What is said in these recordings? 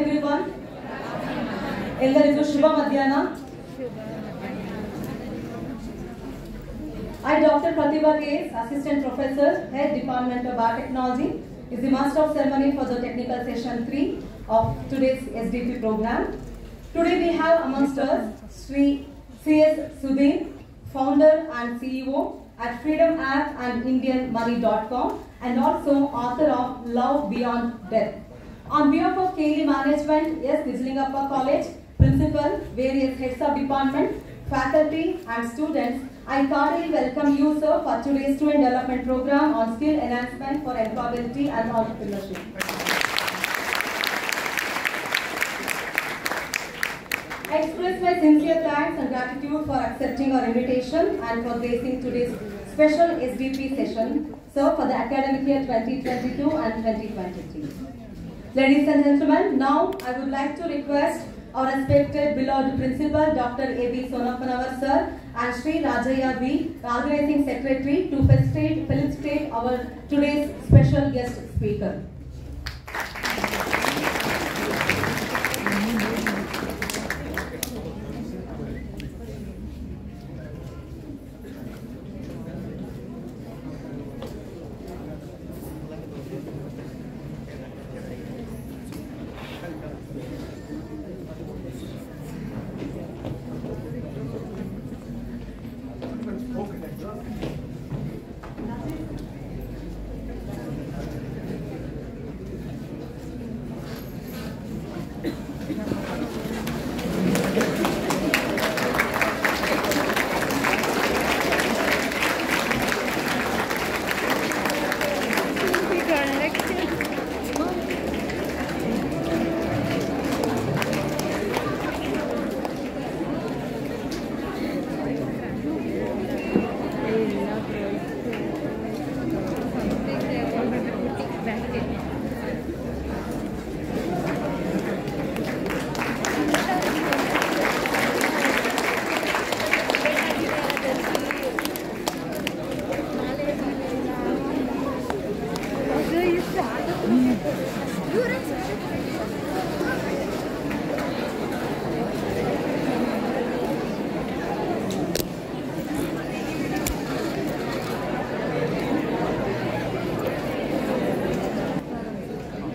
everyone. ಎಲ್ಲರಿಗೂ ಶುಭ ಮಧ್ಯಾಹ್ನ I doctor Pratibha case assistant professor head department of biotechnology is the master of ceremony for the technical session 3 of today's SDP program. Today we have amongst us Sri C.S. Sudhir, founder and CEO at Freedom App and IndianMoney.com and also author of Love Beyond Death. On behalf of KLE Management, S. Nijalingappa College, principal, various heads of department, faculty and students, I cordially welcome you, sir, for today's student development program on skill enhancement for employability and entrepreneurship. I express my sincere thanks and gratitude for accepting our invitation and for gracing today's special SDP session, sir, for the academic year 2022 and 2023. Ladies and gentlemen, now I would like to request our respected beloved principal, Dr. A.B. Sonapanavar sir, and Sri Rajaya B, organizing secretary, to felicitate, felicitate our today's special guest speaker.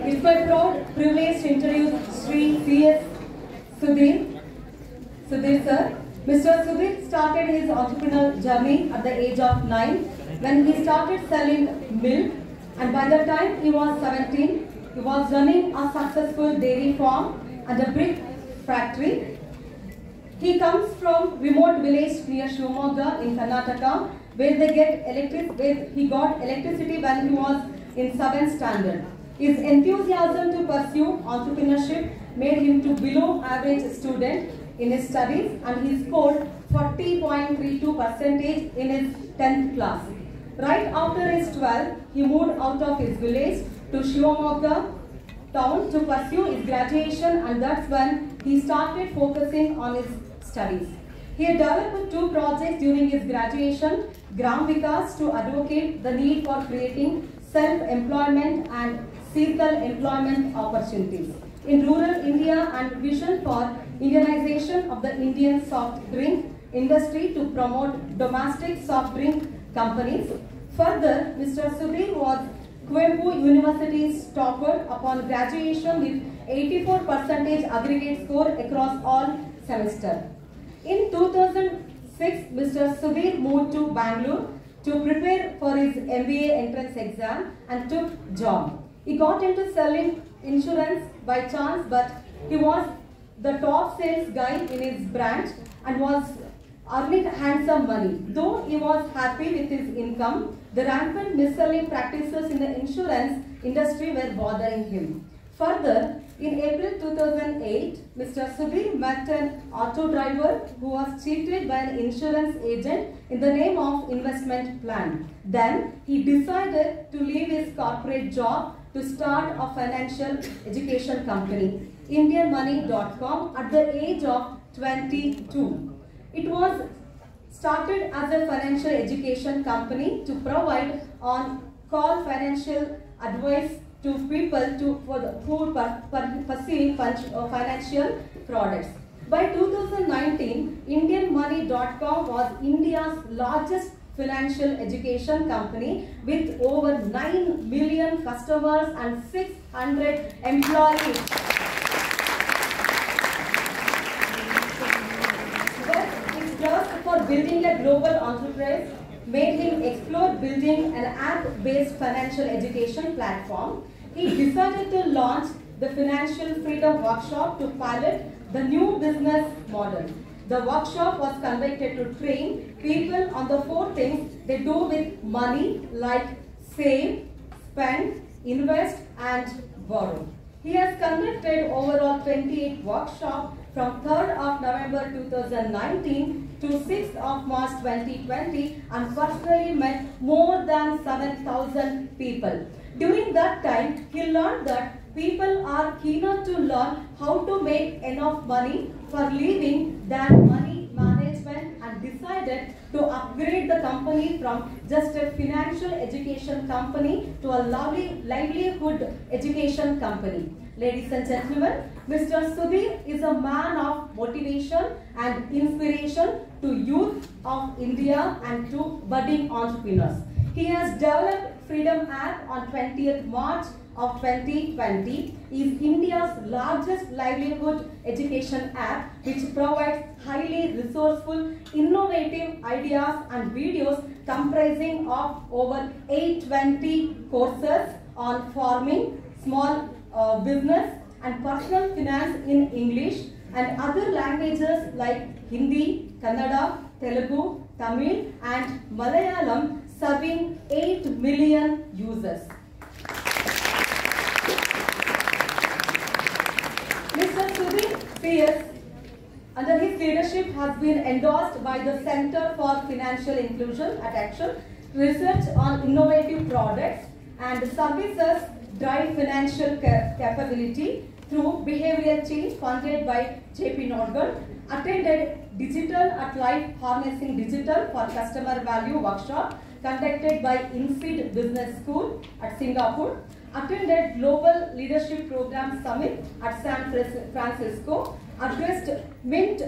It's my proud privilege to introduce Sri C.S. Sudhir. Sudhir sir. Mr. Sudhir started his entrepreneurial journey at the age of 9 when he started selling milk and by the time he was 17, he was running a successful dairy farm and a brick factory. He comes from remote village near Shimoga in Karnataka where they get electric where he got electricity when he was in 7th standard. His enthusiasm to pursue entrepreneurship made him to below average student in his studies and he scored 40.32 percentage in his 10th class. Right after his 12, he moved out of his village to Shivamogga town to pursue his graduation and that's when he started focusing on his studies. He developed two projects during his graduation, Gram Vikas to advocate the need for creating self-employment and seasonal employment opportunities in rural India and vision for Indianization of the Indian soft drink industry to promote domestic soft drink companies. Further, Mr. Sudhir was Kuvempu University's topper upon graduation with 84 percentage aggregate score across all semester. In 2006, Mr. Sudhir moved to Bangalore to prepare for his MBA entrance exam and took job. He got into selling insurance by chance, but he was the top sales guy in his branch and was earning handsome money. Though he was happy with his income, the rampant mis-selling practices in the insurance industry were bothering him. Further, in April 2008, Mr. Sudhir met an auto driver who was cheated by an insurance agent in the name of investment plan. Then he decided to leave his corporate job to start a financial education company, IndianMoney.com, at the age of 22. It was started as a financial education company to provide on call financial advice to people to for the, who per, fin- uh, financial products. By 2019, IndianMoney.com was India's largest financial education company with over 9 million customers and 600 employees. But his trust for building a global enterprise made him explore building an app-based financial education platform. He decided to launch the Financial Freedom Workshop to pilot the new business model. The workshop was conducted to train people on the four things they do with money like save, spend, invest and borrow. He has conducted overall 28 workshops from 3rd of November 2019 to 6th of March 2020 and personally met more than 7,000 people. During that time, he learned that people are keener to learn how to make enough money for living than money management and decided to upgrade the company from just a financial education company to a lovely livelihood education company. Ladies and gentlemen, Mr. Sudhir is a man of motivation and inspiration to youth of India and to budding entrepreneurs. He has developed Freedom app on 20th March of 2020 is India's largest livelihood education app which provides highly resourceful, innovative ideas and videos comprising of over 820 courses on farming, small uh, business and personal finance in English and other languages like Hindi, Kannada, Telugu, Tamil and Malayalam serving 8 million users. Mr. Sudhir PS, under his leadership, has been endorsed by the Center for Financial Inclusion at Accion, research on innovative products and services drive financial ca- capability through behavioral change funded by JP Morgan, attended Digital at Life Harnessing Digital for Customer Value workshop conducted by INSEAD Business School at Singapore, attended Global Leadership Program Summit at San Francisco, addressed Mint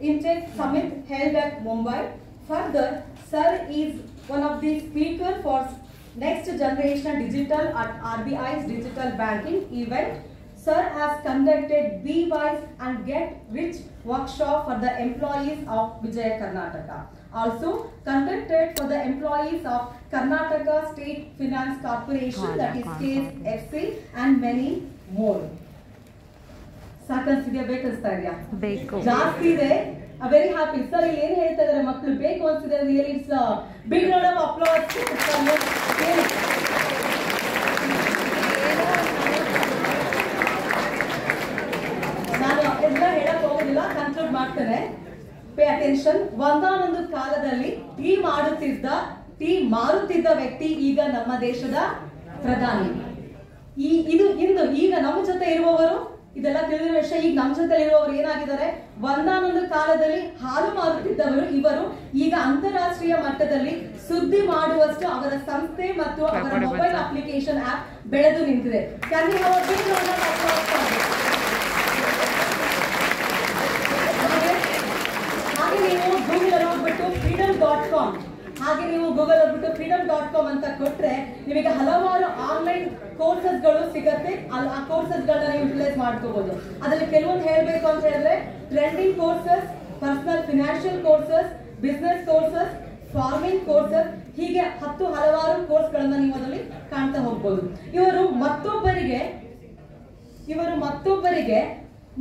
Intake Summit held at Mumbai. Further, Sir is one of the speakers for Next Generation Digital at RBI's Digital Banking event. Sir has conducted Be Wise and Get Rich workshop for the employees of Vijaya Karnataka. Also conducted for the employees of Karnataka State Finance Corporation that is KFC and many more. ಸಾಕನ್ಸಿದ್ಯಾ ಬೇಕನ್ಸ್ತಾ ಇದೆಯಾ ಬೇಕು ಜಾಸ್ತಿ ಇದೆ very happy sir ಇಲ್ಲಿ ಏನ್ ಹೇಳ್ತಾ ಇದಾರೆ ಮಕ್ಕಳು ಬೇಕು ಅನ್ಸಿದೆ really it's big round of applause ನಾನು ಎಲ್ಲ ಹೇಳಕ್ ಹೋಗೋದಿಲ್ಲ ಕನ್ಕ್ಲೂಡ್ ಮಾಡ್ತೇನೆ. ಪೇ ಅಟೆನ್ಷನ್ ಒಂದಾನೊಂದು ಕಾಲದಲ್ಲಿ ಟೀ ಮಾಡುತ್ತಿದ್ದ, ಟೀ ಮಾರುತ್ತಿದ್ದ ವ್ಯಕ್ತಿ ಈಗ ನಮ್ಮ ದೇಶದ ಪ್ರಧಾನಿ. ಈ, ಇದು ಇಂದು ಈಗ ನಮ್ಮ ಜೊತೆ ಇರುವವರು? ಇದೆಲ್ಲ ತಿಳಿದಿರುವ ವಿಷಯ ಈಗ ನಮ್ಮ ಜೊತೆ ಇರುವವರು ಏನಾಗಿದ್ದಾರೆ? ಒಂದಾನೊಂದು ಕಾಲದಲ್ಲಿ ಹಾಲು ಮಾರುತ್ತಿದ್ದವರು ಇವರು. ಈಗ ಅಂತಾರಾಷ್ಟ್ರೀಯ ಮಟ್ಟದಲ್ಲಿ ಸುದ್ದಿ ಮಾಡುವಷ್ಟು ಅವರ ಸಂಸ್ಥೆ ಮತ್ತು ಅವರ ಮೊಬೈಲ್ ಅಪ್ಲಿಕೇಶನ್ ಆಪ್ ಬೆಳೆದು ನಿಂತಿದೆ? ಹಾಗೆ- ನೀವು ಗೂಗಲ್ ಹೋಗ್ಬಿಟ್ಟು ಫ್ರೀಡಮ್ ಡಾಟ್ ಕಾಮ್ ಹಾಗೆ ನೀವು ಗೂಗಲ್ ಹೋಗ್ಬಿಟ್ಟು ಫ್ರೀಡಮ್ ಡಾಟ್ ಕಾಮ್ ಅಂತ ಕೊಟ್ರೆ ನಿಮಗೆ ಹಲವಾರು ಆನ್ಲೈನ್ ಕೋರ್ಸಸ್ಗಳು ಸಿಗತ್ತೆ. ಅಲ್ಲಿ ಆ ಕೋರ್ಸಸ್ ಗಳನ್ನ ನೀವು ಯುಟಿಲೈಸ್ ಮಾಡ್ಕೋಬಹುದು ಅದರಲ್ಲಿ ಕೆಲವೊಂದು ಹೇಳ್ಬೇಕು ಅಂತ ಹೇಳಿದ್ರೆ trending courses personal financial courses business courses farming courses ಹೀಗೆ ಹತ್ತು ಹಲವಾರು ಕೋರ್ಸ್ಗಳನ್ನ ನೀವು ಅದರಲ್ಲಿ ಕಾಣ್ತಾ ಹೋಗ್ಬೋದು. ಇವರು ಮತ್ತೊಬ್ಬರಿಗೆ ಇವರು ಮತ್ತೊಬ್ಬರಿಗೆ,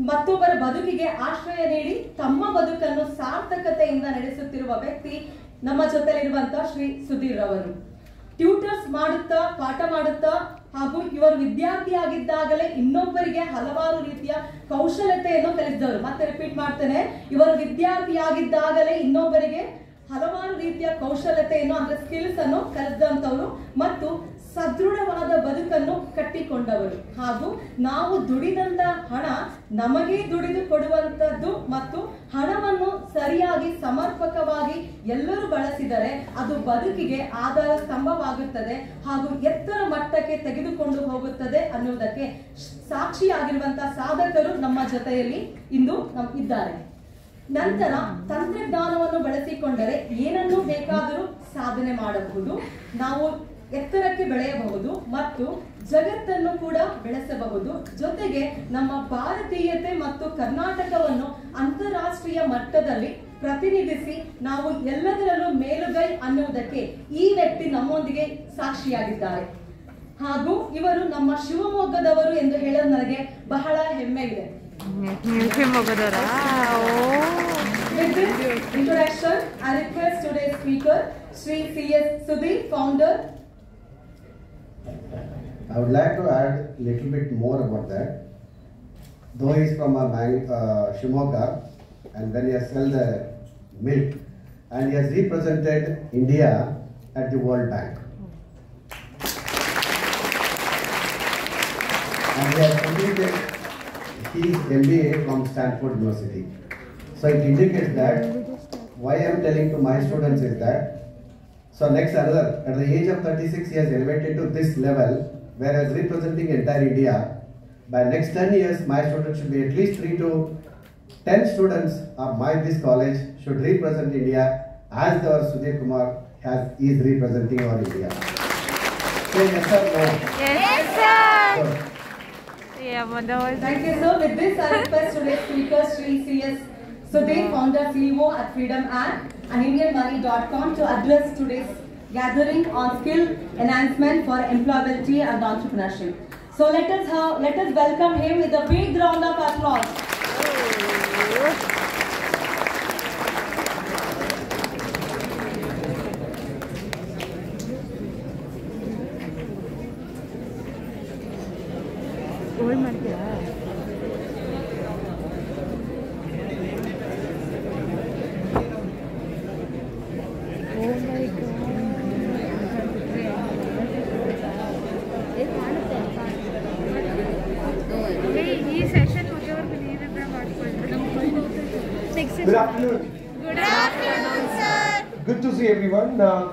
ಮತ್ತೊಬ್ಬರ ಬದುಕಿಗೆ ಆಶ್ರಯ ನೀಡಿ ತಮ್ಮ ಬದುಕನ್ನು ಸಾರ್ಥಕತೆಯಿಂದ ನಡೆಸುತ್ತಿರುವ ವ್ಯಕ್ತಿ ನಮ್ಮ ಜೊತೆಲಿರುವಂತ ಶ್ರೀ ಸುಧೀರ್ ಅವರು ಟ್ಯೂಟರ್ಸ್ ಮಾಡುತ್ತಾ, ಪಾಠ ಮಾಡುತ್ತಾ, ಹಾಗೂ ಇವರು ವಿದ್ಯಾರ್ಥಿಯಾಗಿದ್ದಾಗಲೇ ಇನ್ನೊಬ್ಬರಿಗೆ ಹಲವಾರು ರೀತಿಯ ಕೌಶಲ್ಯತೆಯನ್ನು ಕಲಿಸಿದವರು. ಮತ್ತೆ ರಿಪೀಟ್ ಮಾಡ್ತೇನೆ. ಇವರು ವಿದ್ಯಾರ್ಥಿಯಾಗಿದ್ದಾಗಲೇ ಇನ್ನೊಬ್ಬರಿಗೆ ಹಲವಾರು ರೀತಿಯ ಕೌಶಲ್ಯತೆಯನ್ನು ಅಂದ್ರೆ ಸ್ಕಿಲ್ಸ್ ಅನ್ನು ಕಲಿಸಿದಂತವರು ಮತ್ತು ಸದೃಢವಾದ ಬದುಕನ್ನು ಕಟ್ಟಿಕೊಂಡವರು. ಹಾಗೂ ನಾವು ದುಡಿದಂತ ಹಣ ನಮಗೆ ದುಡಿದು ಕೊಡುವಂತದ್ದು ಮತ್ತು ಹಣವನ್ನು ಸರಿಯಾಗಿ ಸಮರ್ಪಕವಾಗಿ ಎಲ್ಲರೂ ಬಳಸಿದರೆ ಅದು ಬದುಕಿಗೆ ಆಧಾರ ಸ್ತಂಭವಾಗುತ್ತದೆ ಹಾಗೂ ಎತ್ತರ ಮಟ್ಟಕ್ಕೆ ತೆಗೆದುಕೊಂಡು ಹೋಗುತ್ತದೆ ಅನ್ನುವುದಕ್ಕೆ ಸಾಕ್ಷಿಯಾಗಿರುವಂತಹ ಸಾಧಕರು ನಮ್ಮ ಜೊತೆಯಲ್ಲಿ ಇಂದು ಇದ್ದಾರೆ. ನಂತರ ತಂತ್ರಜ್ಞಾನವನ್ನು ಬಳಸಿಕೊಂಡರೆ ಏನನ್ನು ಬೇಕಾದರೂ ಸಾಧನೆ ಮಾಡಬಹುದು. ನಾವು ಎತ್ತರಕ್ಕೆ ಬೆಳೆಯಬಹುದು ಮತ್ತು ಜಗತ್ತನ್ನು ಕೂಡ ಬೆಳೆಸಬಹುದು ಜೊತೆಗೆ ನಮ್ಮ ಭಾರತೀಯತೆ ಮತ್ತು ಕರ್ನಾಟಕವನ್ನು ಅಂತಾರಾಷ್ಟ್ರೀಯ ಮಟ್ಟದಲ್ಲಿ ಪ್ರತಿನಿಧಿಸಿ ನಾವು ಎಲ್ಲದರಲ್ಲೂ ಮೇಲುಗೈ ಅನ್ನುವುದಕ್ಕೆ ಈ ವ್ಯಕ್ತಿ ನಮ್ಮೊಂದಿಗೆ ಸಾಕ್ಷಿಯಾಗಿದ್ದಾರೆ ಹಾಗೂ ಇವರು ನಮ್ಮ ಶಿವಮೊಗ್ಗದವರು ಎಂದು ಹೇಳಲು ನನಗೆ ಬಹಳ ಹೆಮ್ಮೆ ಇದೆ introduction, I request today's speaker, Sri C.S. Founder. I would like to add a little bit more about that. Though he is from a Mang- uh, Shimoga, and then he has sold the milk, and he has represented India at the World Bank. And he has completed his MBA from Stanford University. So it indicates that why I am telling to my students is that so next another, at the age of 36 he has elevated to this level whereas representing entire India. By next 10 years my students should be at least 3 to 10 students of my this college should represent India as our Sudhir Kumar has, is representing our India. Say yes or no? Yes, yes sir! So, yeah, wonderful. Thank you sir. With this I request today's speaker Sri C.S. Sudhir, founder CEO at Freedom App and IndianMoney.com to address today's gathering on skill enhancement for employability and entrepreneurship. So let us have, let us welcome him with a big round of applause.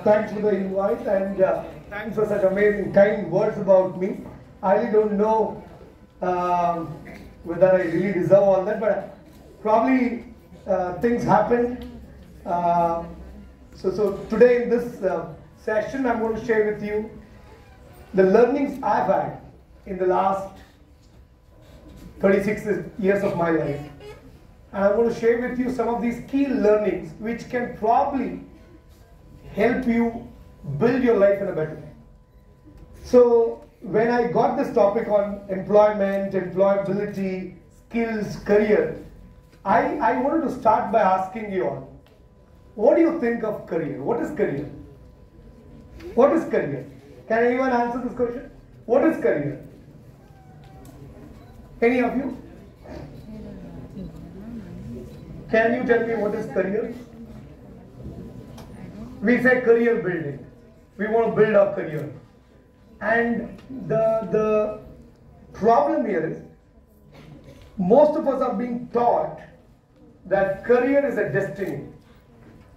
Thanks for the invite and uh, thanks for such amazing, kind words about me. I really don't know um, whether I really deserve all that, but probably uh, things happen. Uh, so, so today in this uh, session, I'm going to share with you the learnings I've had in the last 36 years of my life. And I'm going to share with you some of these key learnings which can probably help you build your life in a better way. So, when I got this topic on employment, employability, skills, career, I, I wanted to start by asking you all what do you think of career? What is career? What is career? Can anyone answer this question? What is career? Any of you? Can you tell me what is career? We say career building. We want to build our career. And the, the problem here is most of us are being taught that career is a destiny.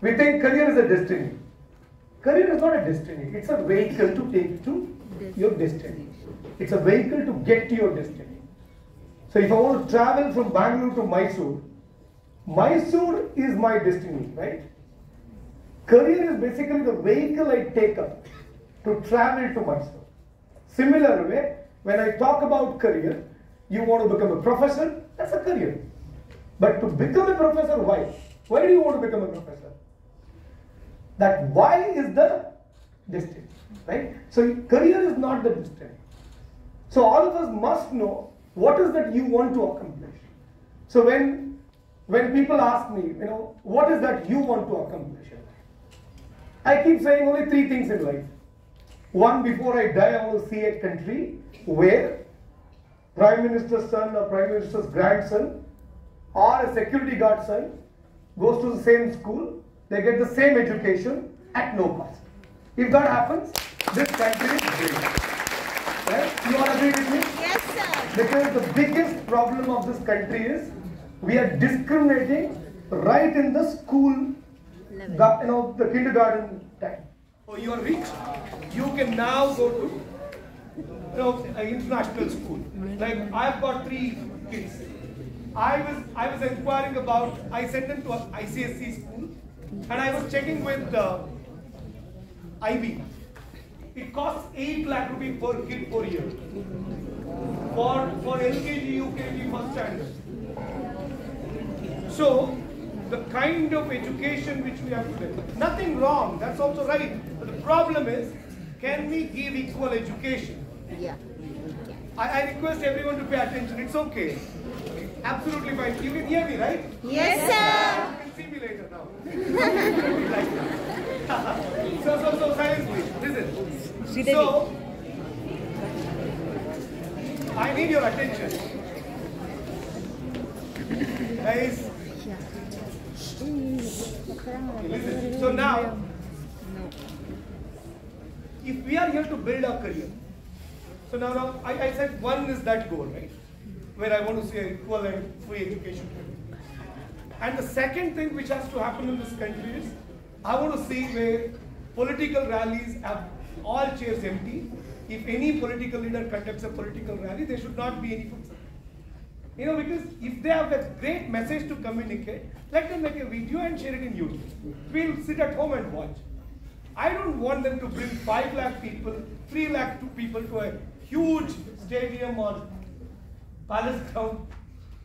We think career is a destiny. Career is not a destiny, it's a vehicle to take to your destiny. It's a vehicle to get to your destiny. So if I want to travel from Bangalore to Mysore, Mysore is my destiny, right? Career is basically the vehicle I take up to travel to Mysore. Similar way, when I talk about career, you want to become a professor, that's a career. But to become a professor, why? Why do you want to become a professor? That why is the destiny, right? So career is not the destiny. So all of us must know what is that you want to accomplish. So when when people ask me, you know, what is that you want to accomplish? I keep saying only three things in life. One, before I die, I want to see a country where Prime Minister's son or Prime Minister's grandson or a security guard son goes to the same school, they get the same education at no cost. If that happens, this country is great. Right? You all agree with me? Yes, sir. Because the biggest problem of this country is we are discriminating right in the school, ga- you know, the kindergarten time. Oh, you are rich. You can now go to, you know, an international school. Like I've got three kids. I was I was inquiring about. I sent them to a ICSC school, and I was checking with uh, IB. It costs 8 lakh rupees per kid per year. For, for LKG, UKG, first standard. So, the kind of education which we have today, nothing wrong, that's also right. But the problem is, can we give equal education? Yeah. I, I request everyone to pay attention, it's okay. Absolutely fine. You can hear me, right? Yes, sir. You can see me later now. so, so, so, silence please. Listen. So, I need your attention. Guys, okay, So now, if we are here to build our career, so now, now I, I said one is that goal, right? Where I want to see equal and free education. And the second thing which has to happen in this country is, I want to see where political rallies have all chairs empty. If any political leader conducts a political rally, there should not be any. You know, because if they have a great message to communicate, let them make a video and share it in YouTube. We'll sit at home and watch. I don't want them to bring 5 lakh people, 3 lakh two people to a huge stadium or palace ground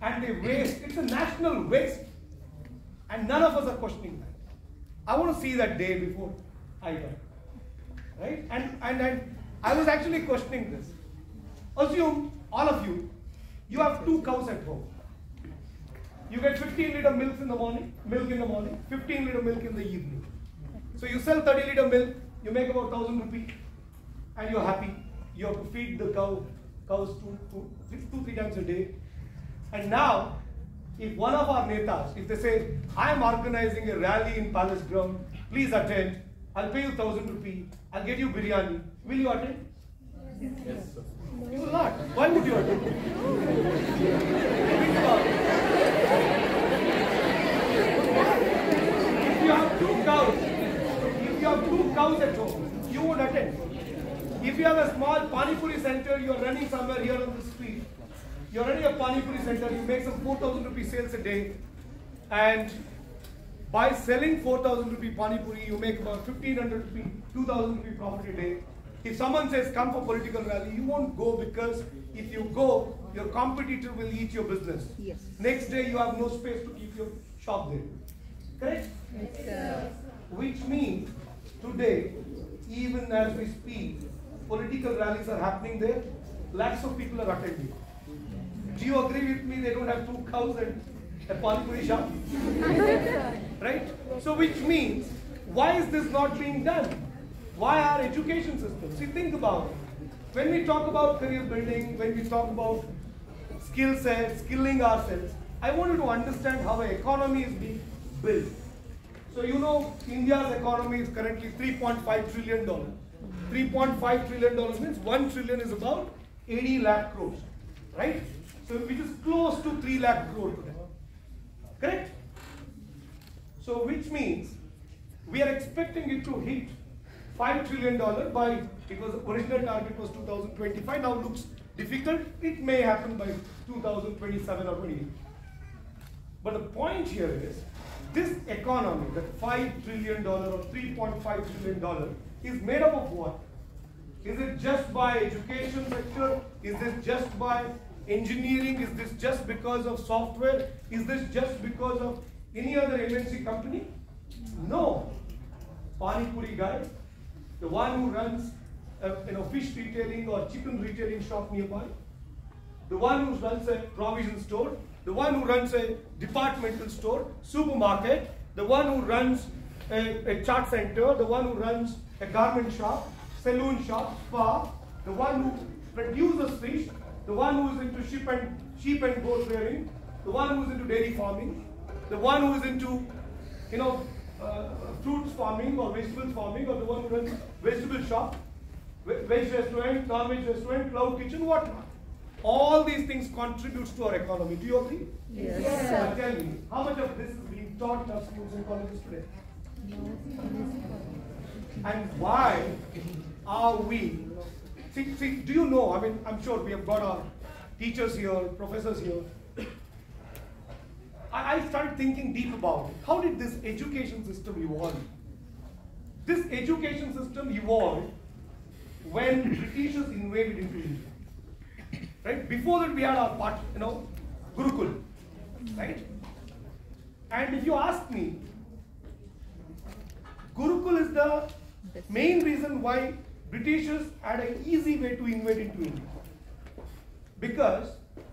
and they waste. It's a national waste. And none of us are questioning that. I want to see that day before I die. Right? And, and, and I was actually questioning this. Assume, all of you, you have two cows at home. You get 15 liter milk in the morning, milk in the morning, 15 liter milk in the evening. So you sell 30 liter milk, you make about 1000 rupees, and you're happy. You have to feed the cow, cows two, two, three, two, three times a day. And now, if one of our netas, if they say, I'm organizing a rally in Palace Ground, please attend, I'll pay you 1000 rupees, I'll get you biryani, will you attend? Yes, sir. You will not. Why would you it. If you have two cows, if you have two cows at home, you won't attend. If you have a small Pani Puri center, you are running somewhere here on the street, you're running a Pani Puri center, you make some 4,000 rupee sales a day, and by selling 4,000 rupee Pani Puri, you make about 1,500 rupee, 2,000 rupee profit a day. If someone says come for political rally, you won't go because if you go, your competitor will eat your business. Yes. Next day you have no space to keep your shop there. Correct? Yes, Which means today, even as we speak, political rallies are happening there. Lakhs of people are attending. Do you agree with me? They don't have two cows and a pani shop, right? So, which means, why is this not being done? Why our education system? See, think about it. When we talk about career building, when we talk about skill set, skilling ourselves, I want you to understand how an economy is being built. So you know India's economy is currently 3.5 trillion dollars. 3.5 trillion dollars means 1 trillion is about 80 lakh crores, right? So which is close to 3 lakh crore today. Correct? So which means we are expecting it to hit 5 trillion dollar by because the original target was 2025 now looks difficult. It may happen by 2027 or 28 but the point here is this economy that 5 trillion dollar or 3.5 trillion dollar is made up of what? Is it just by education sector? Is this just by engineering? Is this just because of software? Is this just because of any other mnc company? No. Pani puri guy the one who runs a you know, fish retailing or chicken retailing shop nearby, the one who runs a provision store, the one who runs a departmental store, supermarket, the one who runs a, a chart center, the one who runs a garment shop, saloon shop, spa, the one who produces fish, the one who is into sheep and sheep and goat rearing, the one who is into dairy farming, the one who is into, you know, uh, fruits farming or vegetables farming, or the one who runs vegetable shop, ve- veg restaurant, non-veg restaurant, cloud kitchen, whatnot. All these things contributes to our economy. Do you agree? Yes, Now tell me, how much of this is being taught in our schools and colleges today? And why are we? See, see, do you know? I mean, I'm sure we have got our teachers here, professors here. I, I started thinking deep about it. How did this education system evolve? This education system evolved when Britishers invaded into India. Right? Before that, we had our part, you know, Gurukul. Right? And if you ask me, Gurukul is the main reason why Britishers had an easy way to invade into India. Because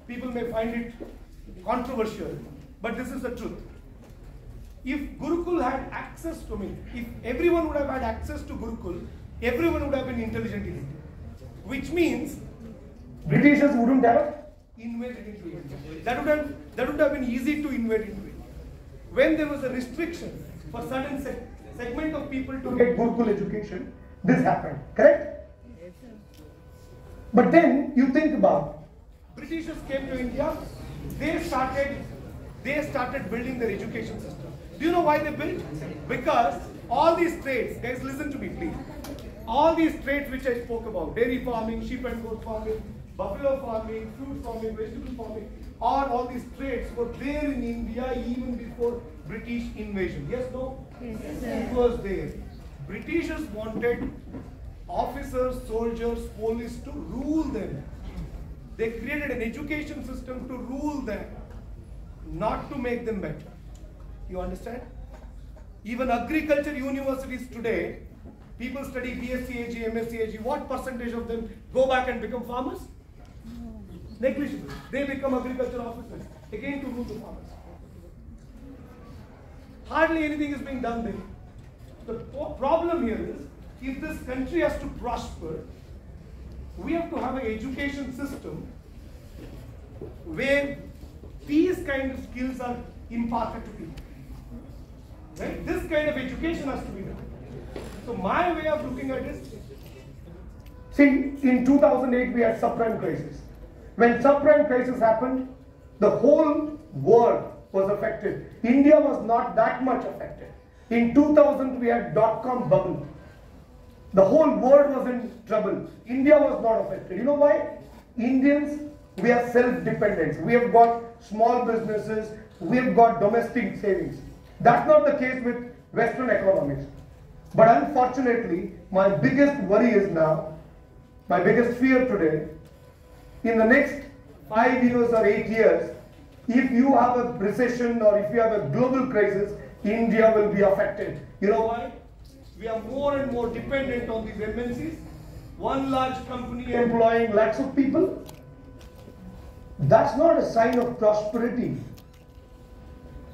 people may find it controversial, but this is the truth. If Gurukul had access to me, if everyone would have had access to Gurukul, everyone would have been intelligent in India. Which means Britishers wouldn't have invaded into India. That would have that would have been easy to invade into India. When there was a restriction for certain seg- segment of people to get Gurukul education, this happened. Correct? But then you think about Britishers came to India, they started they started building their education system. Do you know why they built? Because all these trades, guys listen to me please. All these trades which I spoke about, dairy farming, sheep and goat farming, buffalo farming, fruit farming, vegetable farming, all, all these trades were there in India even before British invasion. Yes, no? It was there. Britishers wanted officers, soldiers, police to rule them. They created an education system to rule them, not to make them better. You understand? Even agriculture universities today, people study BSc AG, MSc AG. What percentage of them go back and become farmers? Negligible. They become agriculture officers again to rule the farmers. Hardly anything is being done there. The problem here is if this country has to prosper, we have to have an education system where these kind of skills are imparted to people. Right? This kind of education has to be done. So my way of looking at it, see, in 2008 we had subprime crisis. When subprime crisis happened, the whole world was affected. India was not that much affected. In 2000 we had dot-com bubble. The whole world was in trouble. India was not affected. You know why? Indians, we are self-dependent. We have got small businesses. We have got domestic savings. That's not the case with Western economies. But unfortunately, my biggest worry is now, my biggest fear today, in the next five years or eight years, if you have a recession or if you have a global crisis, India will be affected. You know why? We are more and more dependent on these MNCs. One large company employing lakhs of people. That's not a sign of prosperity.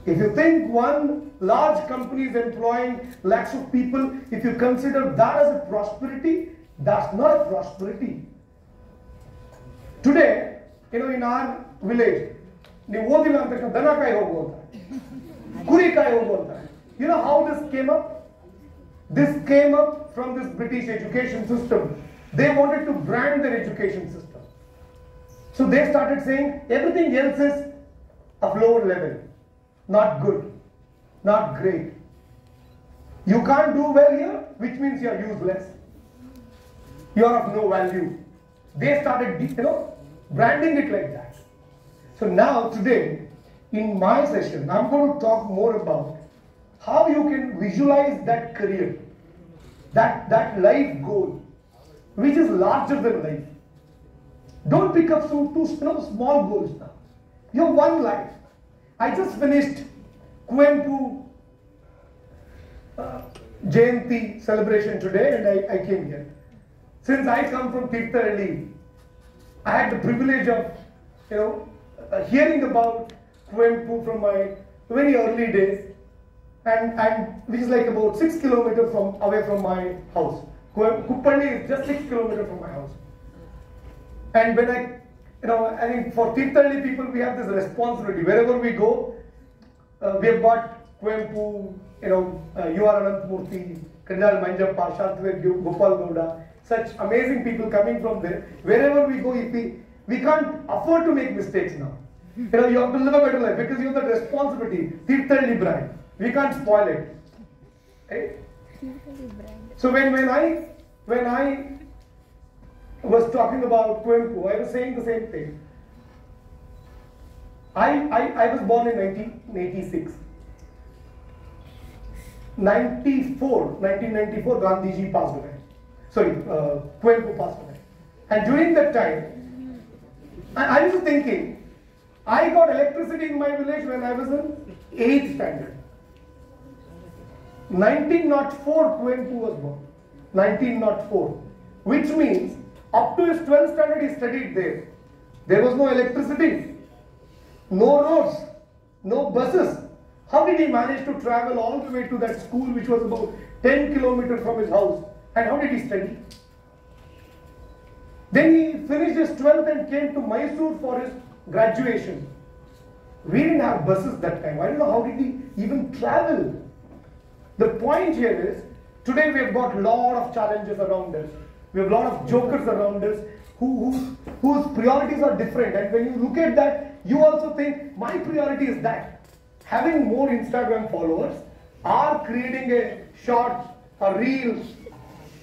If you think one large company is employing lakhs of people, if you consider that as a prosperity, that's not a prosperity. Today, you know, in our village, ನೀವು ಓದಿಲ್ಲ ಅಂತ ತಕ್ಷಣ ದನ ಕಾಯಿ ಹೋಗು ಅಂತ ಕುರಿ ಕಾಯಿ ಹೋಗು ಅಂತ you know how this came up this came up from this British education system. They wanted to brand their education system. So they started saying everything else is of lower level, not good, not great. You can't do well here, which means you are useless. You are of no value. They started, you know, branding it like that. So now today, in my session, I'm going to talk more about how you can visualize that career, that, that life goal, which is larger than life. Don't pick up so two small goals now. You have one life. I just finished Kuvempu uh, Jayanti celebration today and I, I came here. Since I come from Tirthalli, I had the privilege of, you know, uh, hearing about Kuvempu from my very early days, and and which is like about six kilometers from away from my house. Kuppalli is just six kilometers from my house. And when I, you know, I think for Tirthalli people, we have this responsibility. Wherever we go, uh, we have got Kuvempu, you know, uh, U.R. Ananthamurthy, Kadidal Manjappa, Shantaveri Gopal Gowda, such amazing people coming from there. Wherever we go, if we we can't afford to make mistakes now. You know, you have to live a better life because you have the responsibility. Tirthalli brand. We can't spoil it. Right? So when, when I when I was talking about Kuvempu, I was saying the same thing. I, I, I was born in 1986. 94, 1994, Gandhiji passed away. Sorry, uh, Kuvempu passed away. And during that time, I, I was thinking, I got electricity in my village when I was in 8th standard. 1904, Kuvempu was born. 1904. Which means, up to his 12th standard, he studied there. There was no electricity, no roads, no buses. How did he manage to travel all the way to that school which was about 10 kilometers from his house? And how did he study? Then he finished his 12th and came to Mysore for his graduation. We didn't have buses that time. I don't know how did he even travel. The point here is today we have got a lot of challenges around us. We have a lot of jokers around us who, who, whose priorities are different. And when you look at that, you also think my priority is that. Having more Instagram followers are creating a short, a reel,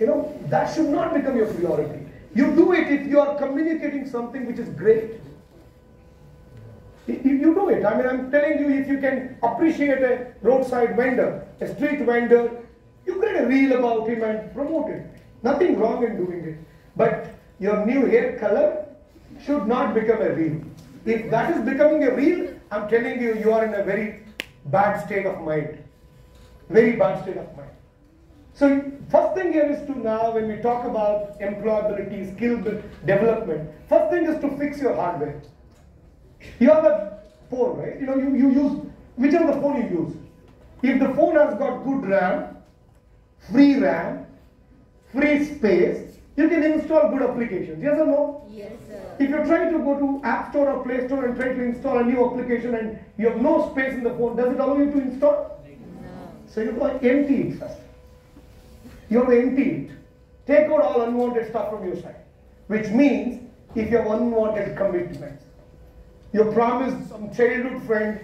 you know, that should not become your priority. You do it if you are communicating something which is great. If you do it, I mean, I'm telling you, if you can appreciate a roadside vendor, a street vendor, you create a reel about him and promote it. Nothing wrong in doing it. But your new hair color should not become a reel. If that is becoming a reel, I'm telling you, you are in a very bad state of mind. Very bad state of mind. So first thing here is to now, when we talk about employability, skill development, first thing is to fix your hardware. You have a phone, right? You know, you, you use whichever the phone you use. If the phone has got good RAM, free RAM, free space, you can install good applications. Yes or no? Yes, sir. If you're trying to go to App Store or Play Store and try to install a new application and you have no space in the phone, does it allow you to install? No. So you have to empty it first. You have to empty it. Take out all unwanted stuff from your side. Which means if you have unwanted commitments, you promised some childhood friend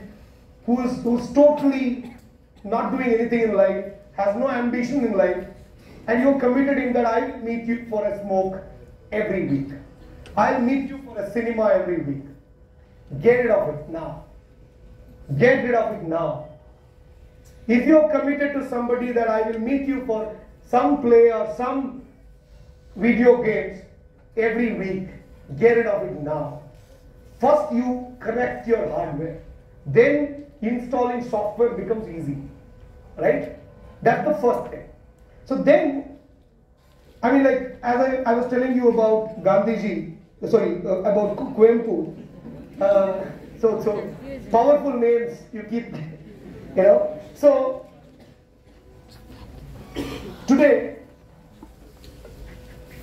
who is who's totally not doing anything in life, has no ambition in life, and you're committed in that I'll meet you for a smoke every week. I'll meet you for a cinema every week. Get rid of it now. Get rid of it now. If you're committed to somebody that I will meet you for some play or some video games every week, get rid of it now. First, you correct your hardware. Then, installing software becomes easy. Right? That's the first thing. So, then, I mean, like, as I, I was telling you about Gandhiji, sorry, uh, about Kuvempu. Uh, so, so, powerful names you keep, you know. So, today,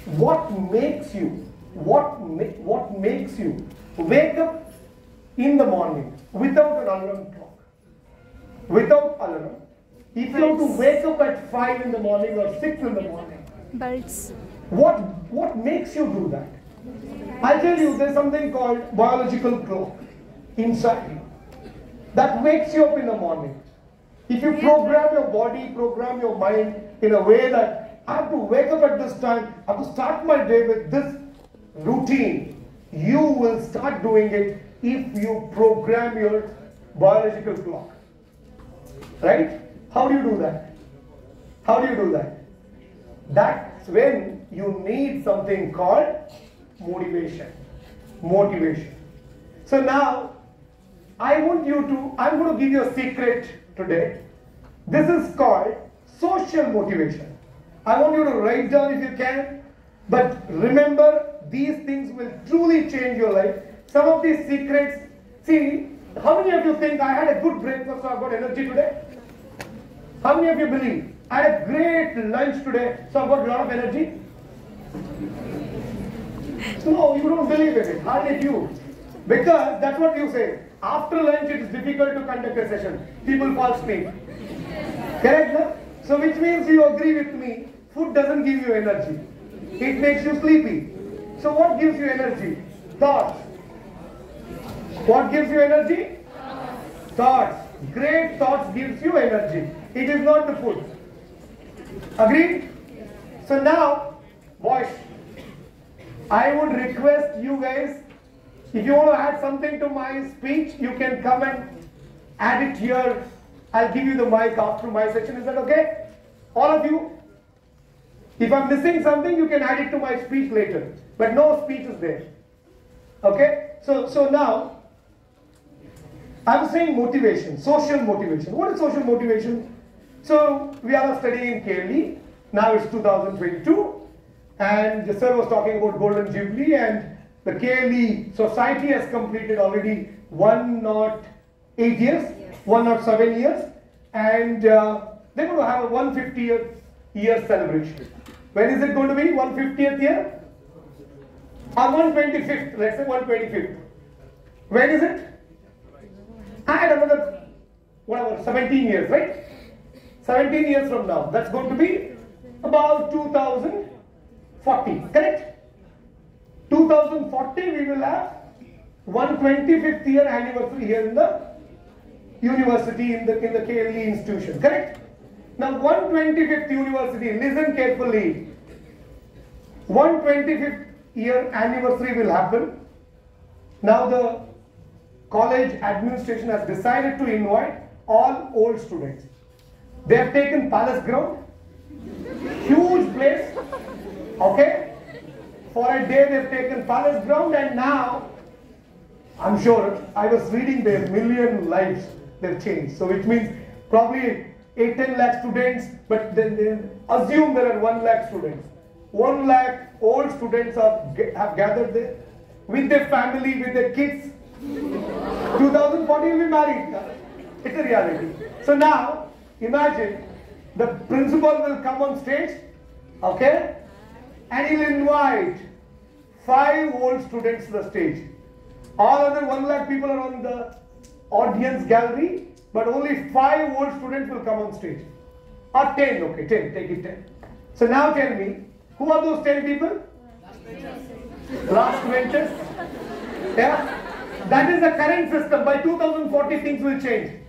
what makes you, what, ma- what makes you wake up in the morning without an alarm clock? Without alarm. If you have to wake up at 5 in the morning or 6 in the morning, Birds. what, what makes you do that? I'll tell you, there's something called biological clock inside you that wakes you up in the morning. If you program your body, program your mind in a way that I have to wake up at this time, I have to start my day with this routine, you will start doing it if you program your biological clock. Right? How do you do that? How do you do that? That's when you need something called motivation. Motivation. So now, I want you to, I'm going to give you a secret today. This is called social motivation. I want you to write down if you can, but remember, these things will truly change your life. Some of these secrets, see, how many of you think I had a good breakfast, so I've got energy today? How many of you believe? I had a great lunch today, so I've got a lot of energy. No, you don't believe it. Hardly you. Because that's what you say. After lunch, it is difficult to conduct a session. People fall asleep. Correct? So, which means you agree with me. Food doesn't give you energy. It makes you sleepy. So, what gives you energy? Thoughts. What gives you energy? Thoughts. Great thoughts gives you energy. It is not the food. Agreed? So now, boys, I would request you guys, if you want to add something to my speech, you can come and add it here. I'll give you the mic after my section. Is that okay? All of you? If I'm missing something, you can add it to my speech later. But no speech is there. Okay? So, so now, I'm saying motivation, social motivation. What is social motivation? So, we are studying in KLE. Now it's 2022. And the sir was talking about Golden Jubilee and the KLE society has completed already one not eight years, one not seven years. And uh, they're going to have a 150th year celebration. When is it going to be? 150th year? Or 125th, let's say 125th. When is it? Add another, whatever, 17 years, right? 17 years from now. That's going to be about 2040, correct? 2040 we will have 125th year anniversary here in the university in the in the KLE institution, correct? Now 125th university, listen carefully. 125th year anniversary will happen. Now the college administration has decided to invite all old students. They have taken Palace Ground, huge place, okay? For a day they've taken Palace Ground and now, I'm sure, I was reading their million lives they've changed. So which means probably 8, 10 lakh students, but then they assume there are 1 lakh students. 1 lakh old students are, have gathered there with their family, with their kids. 2040 will be married. It's a reality. So now, imagine the principal will come on stage, okay, and he'll invite five old students to the stage. All other one lakh people are on the audience gallery, but only five old students will come on stage. Or ten, okay, ten, take it ten. So now tell me, who are those ten people? Last benches. Yeah? That is the current system. By 2040, things will change.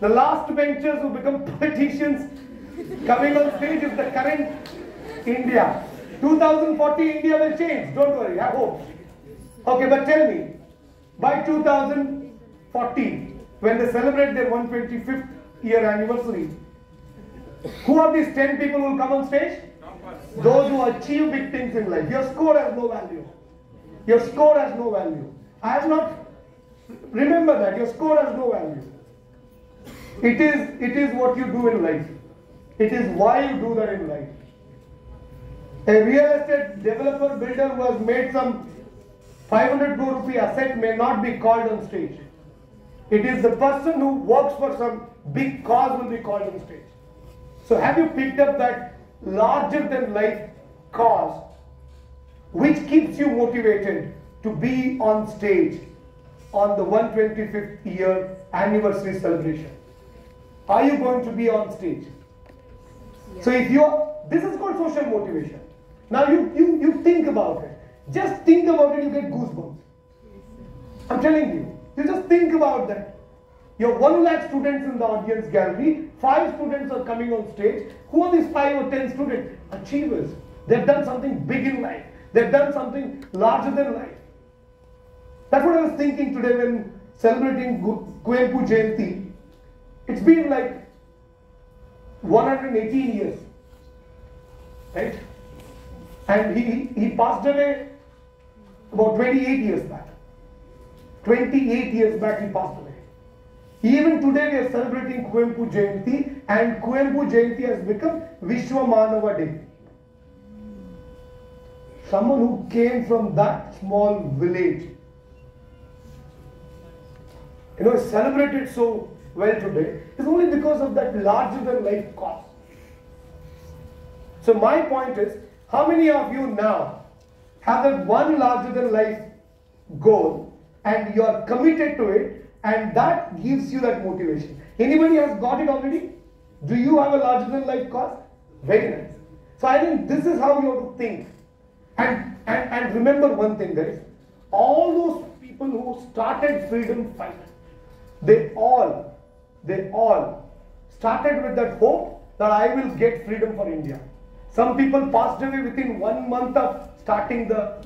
The last benchers who become politicians coming on stage is the current India. 2040, India will change. Don't worry, I hope. Okay, but tell me, by 2040, when they celebrate their 125th year anniversary, who are these 10 people who will come on stage? Those who achieve big things in life. Your score has no value. Your score has no value. I have not. Remember that your score has no value. It is it is what you do in life. It is why you do that in life. A real estate developer builder who has made some 500 crore rupee asset may not be called on stage. It is the person who works for some big cause will be called on stage. So have you picked up that larger than life cause which keeps you motivated to be on stage on the 125th year anniversary celebration? Are you going to be on stage? So if you're, this is called social motivation. Now you, you, you think about it. Just think about it, you get goosebumps. I'm telling you. You just think about that. You have 1 lakh students in the audience gallery, 5 students are coming on stage. Who are these 5 or 10 students? Achievers. They've done something big in life. They've done something larger than life. That's what I was thinking today when celebrating Kuvempu Jayanti. It's been like 118 years. Right? And he, he passed away about 28 years back. 28 years back he passed away. Even today we are celebrating Kuvempu Jayanti and Kuvempu Jayanti has become Vishwa Manava Day. Someone who came from that small village. You know, celebrated so well today is only because of that larger than life cause. So my point is, how many of you now have that one larger than life goal and you are committed to it and that gives you that motivation. Anybody has got it already? Do you have a larger than life cause? Very nice. So I think this is how you have to think. And, and, and remember one thing guys, all those people who started freedom fight, they all, they all started with that hope that I will get freedom for India. Some people passed away within one month of starting the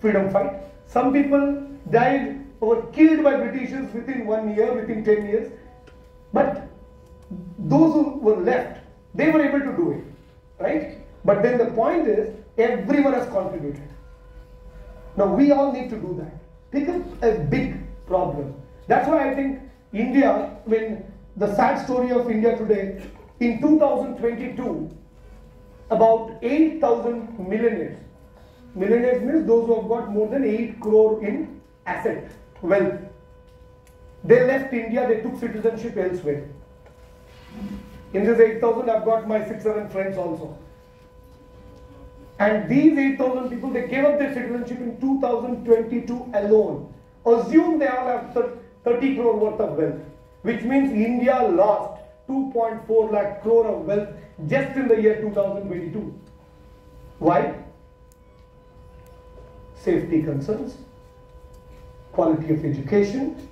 freedom fight. Some people died or killed by Britishers within one year, within 10 years. But those who were left, they were able to do it, right? But then the point is, everyone has contributed. Now we all need to do that. Pick up a big problem. That's why I think India, when the sad story of India today, in 2022, about 8,000 millionaires. Millionaires means those who have got more than 8 crore in asset, wealth. They left India, they took citizenship elsewhere. In this 8,000, I've got my 6 7 friends also. And these 8,000 people, they gave up their citizenship in 2022 alone. Assume they all have 30 crore worth of wealth, which means India lost 2.4 lakh crore of wealth just in the year 2022. Why? Safety concerns, quality of education,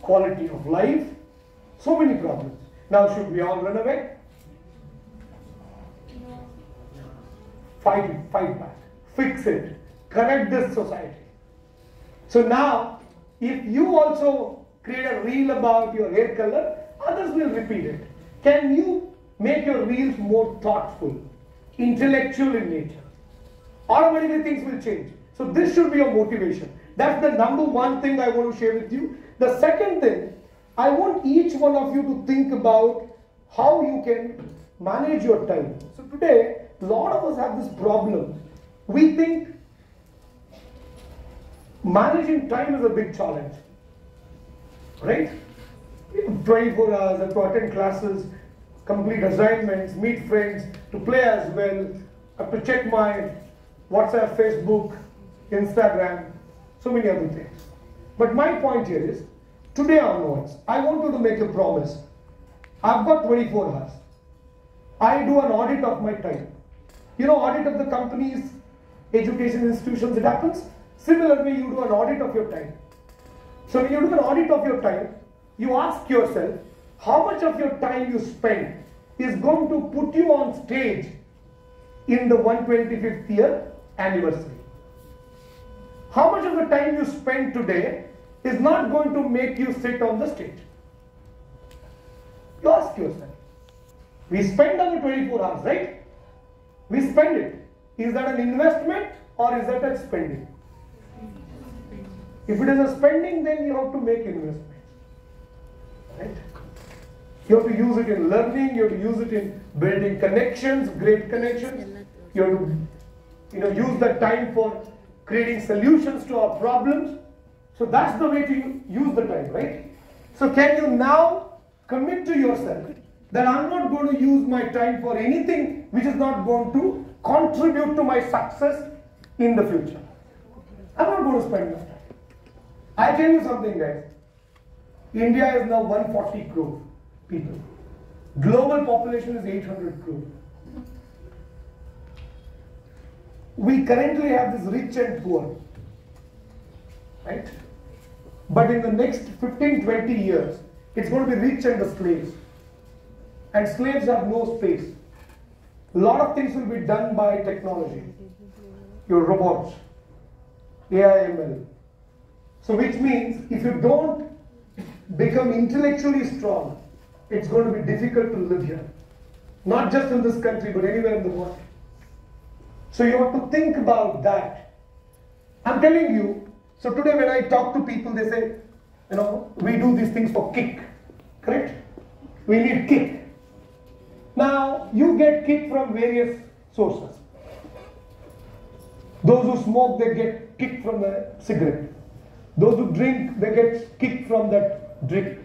quality of life, so many problems. Now, should we all run away? Fight fight back, fix it, correct this society. So now, if you also create a reel about your hair color, others will repeat it. Can you make your reels more thoughtful, intellectual in nature? Automatically things will change. So this should be your motivation. That's the number one thing I want to share with you. The second thing, I want each one of you to think about how you can manage your time. So today, a lot of us have this problem. We think managing time is a big challenge. Right? 24 hours, have to attend classes, complete assignments, meet friends, to play as well, I have to check my WhatsApp, Facebook, Instagram, so many other things. But my point here is, today onwards, I want you to make a promise. I've got 24 hours. I do an audit of my time. You know, audit of the company's education institutions, it happens. Similarly, you do an audit of your time. So when you do an audit of your time, you ask yourself, how much of your time you spend is going to put you on stage in the 125th year anniversary? How much of the time you spend today is not going to make you sit on the stage? You ask yourself. We spend our 24 hours, right? We spend it. Is that an investment or is that a spending? If it is a spending, then you have to make investments. Right? You have to use it in learning, you have to use it in building connections, great connections. You have to you know, use that time for creating solutions to our problems. So that's the way to use the time, right? So can you now commit to yourself that I'm not going to use my time for anything which is not going to contribute to my success in the future. I'm not going to spend my time. I tell you something, guys. India is now 140 crore people. Global population is 800 crore. We currently have this rich and poor. Right? But in the next 15 20 years, it's going to be rich and the slaves. And slaves have no space. A lot of things will be done by technology. Your robots, AIML. So, which means if you don't become intellectually strong, it's going to be difficult to live here. Not just in this country, but anywhere in the world. So you have to think about that. I'm telling you, so today when I talk to people, they say, you know, we do these things for kick. Correct? We need kick. Now, you get kick from various sources. Those who smoke, they get kick from a cigarette. Those who drink, they get kick from that drink.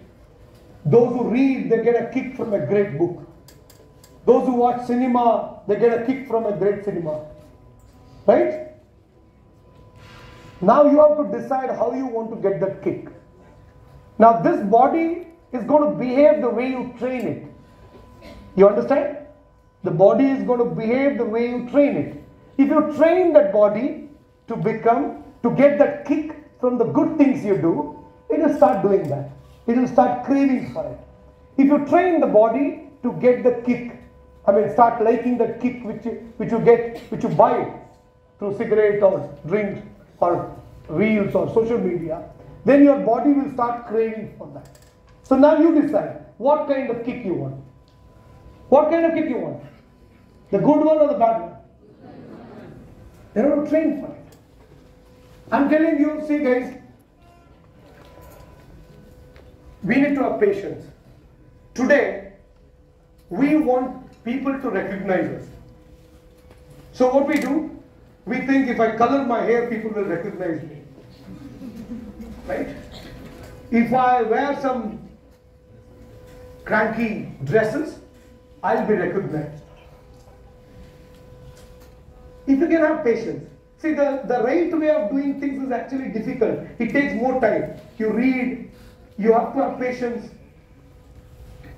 Those who read, they get a kick from a great book. Those who watch cinema, they get a kick from a great cinema. Right? Now you have to decide how you want to get that kick. Now, this body is going to behave the way you train it. You understand? The body is going to behave the way you train it. If you train that body to become to get that kick from the good things you do, it will start doing that. It will start craving for it. If you train the body to get the kick, I mean, start liking that kick which you, which you get, which you buy through cigarette or drink or reels or social media, then your body will start craving for that. So now you decide what kind of kick you want. What kind of kick you want? The good one or the bad one? They don't train for it. I'm telling you, see guys, we need to have patience. Today, we want people to recognize us. So what we do, we think if I color my hair, people will recognize me. Right? If I wear some cranky dresses, I'll be recognized. If you can have patience. See, the, the right way of doing things is actually difficult. It takes more time. You read, you have to have patience.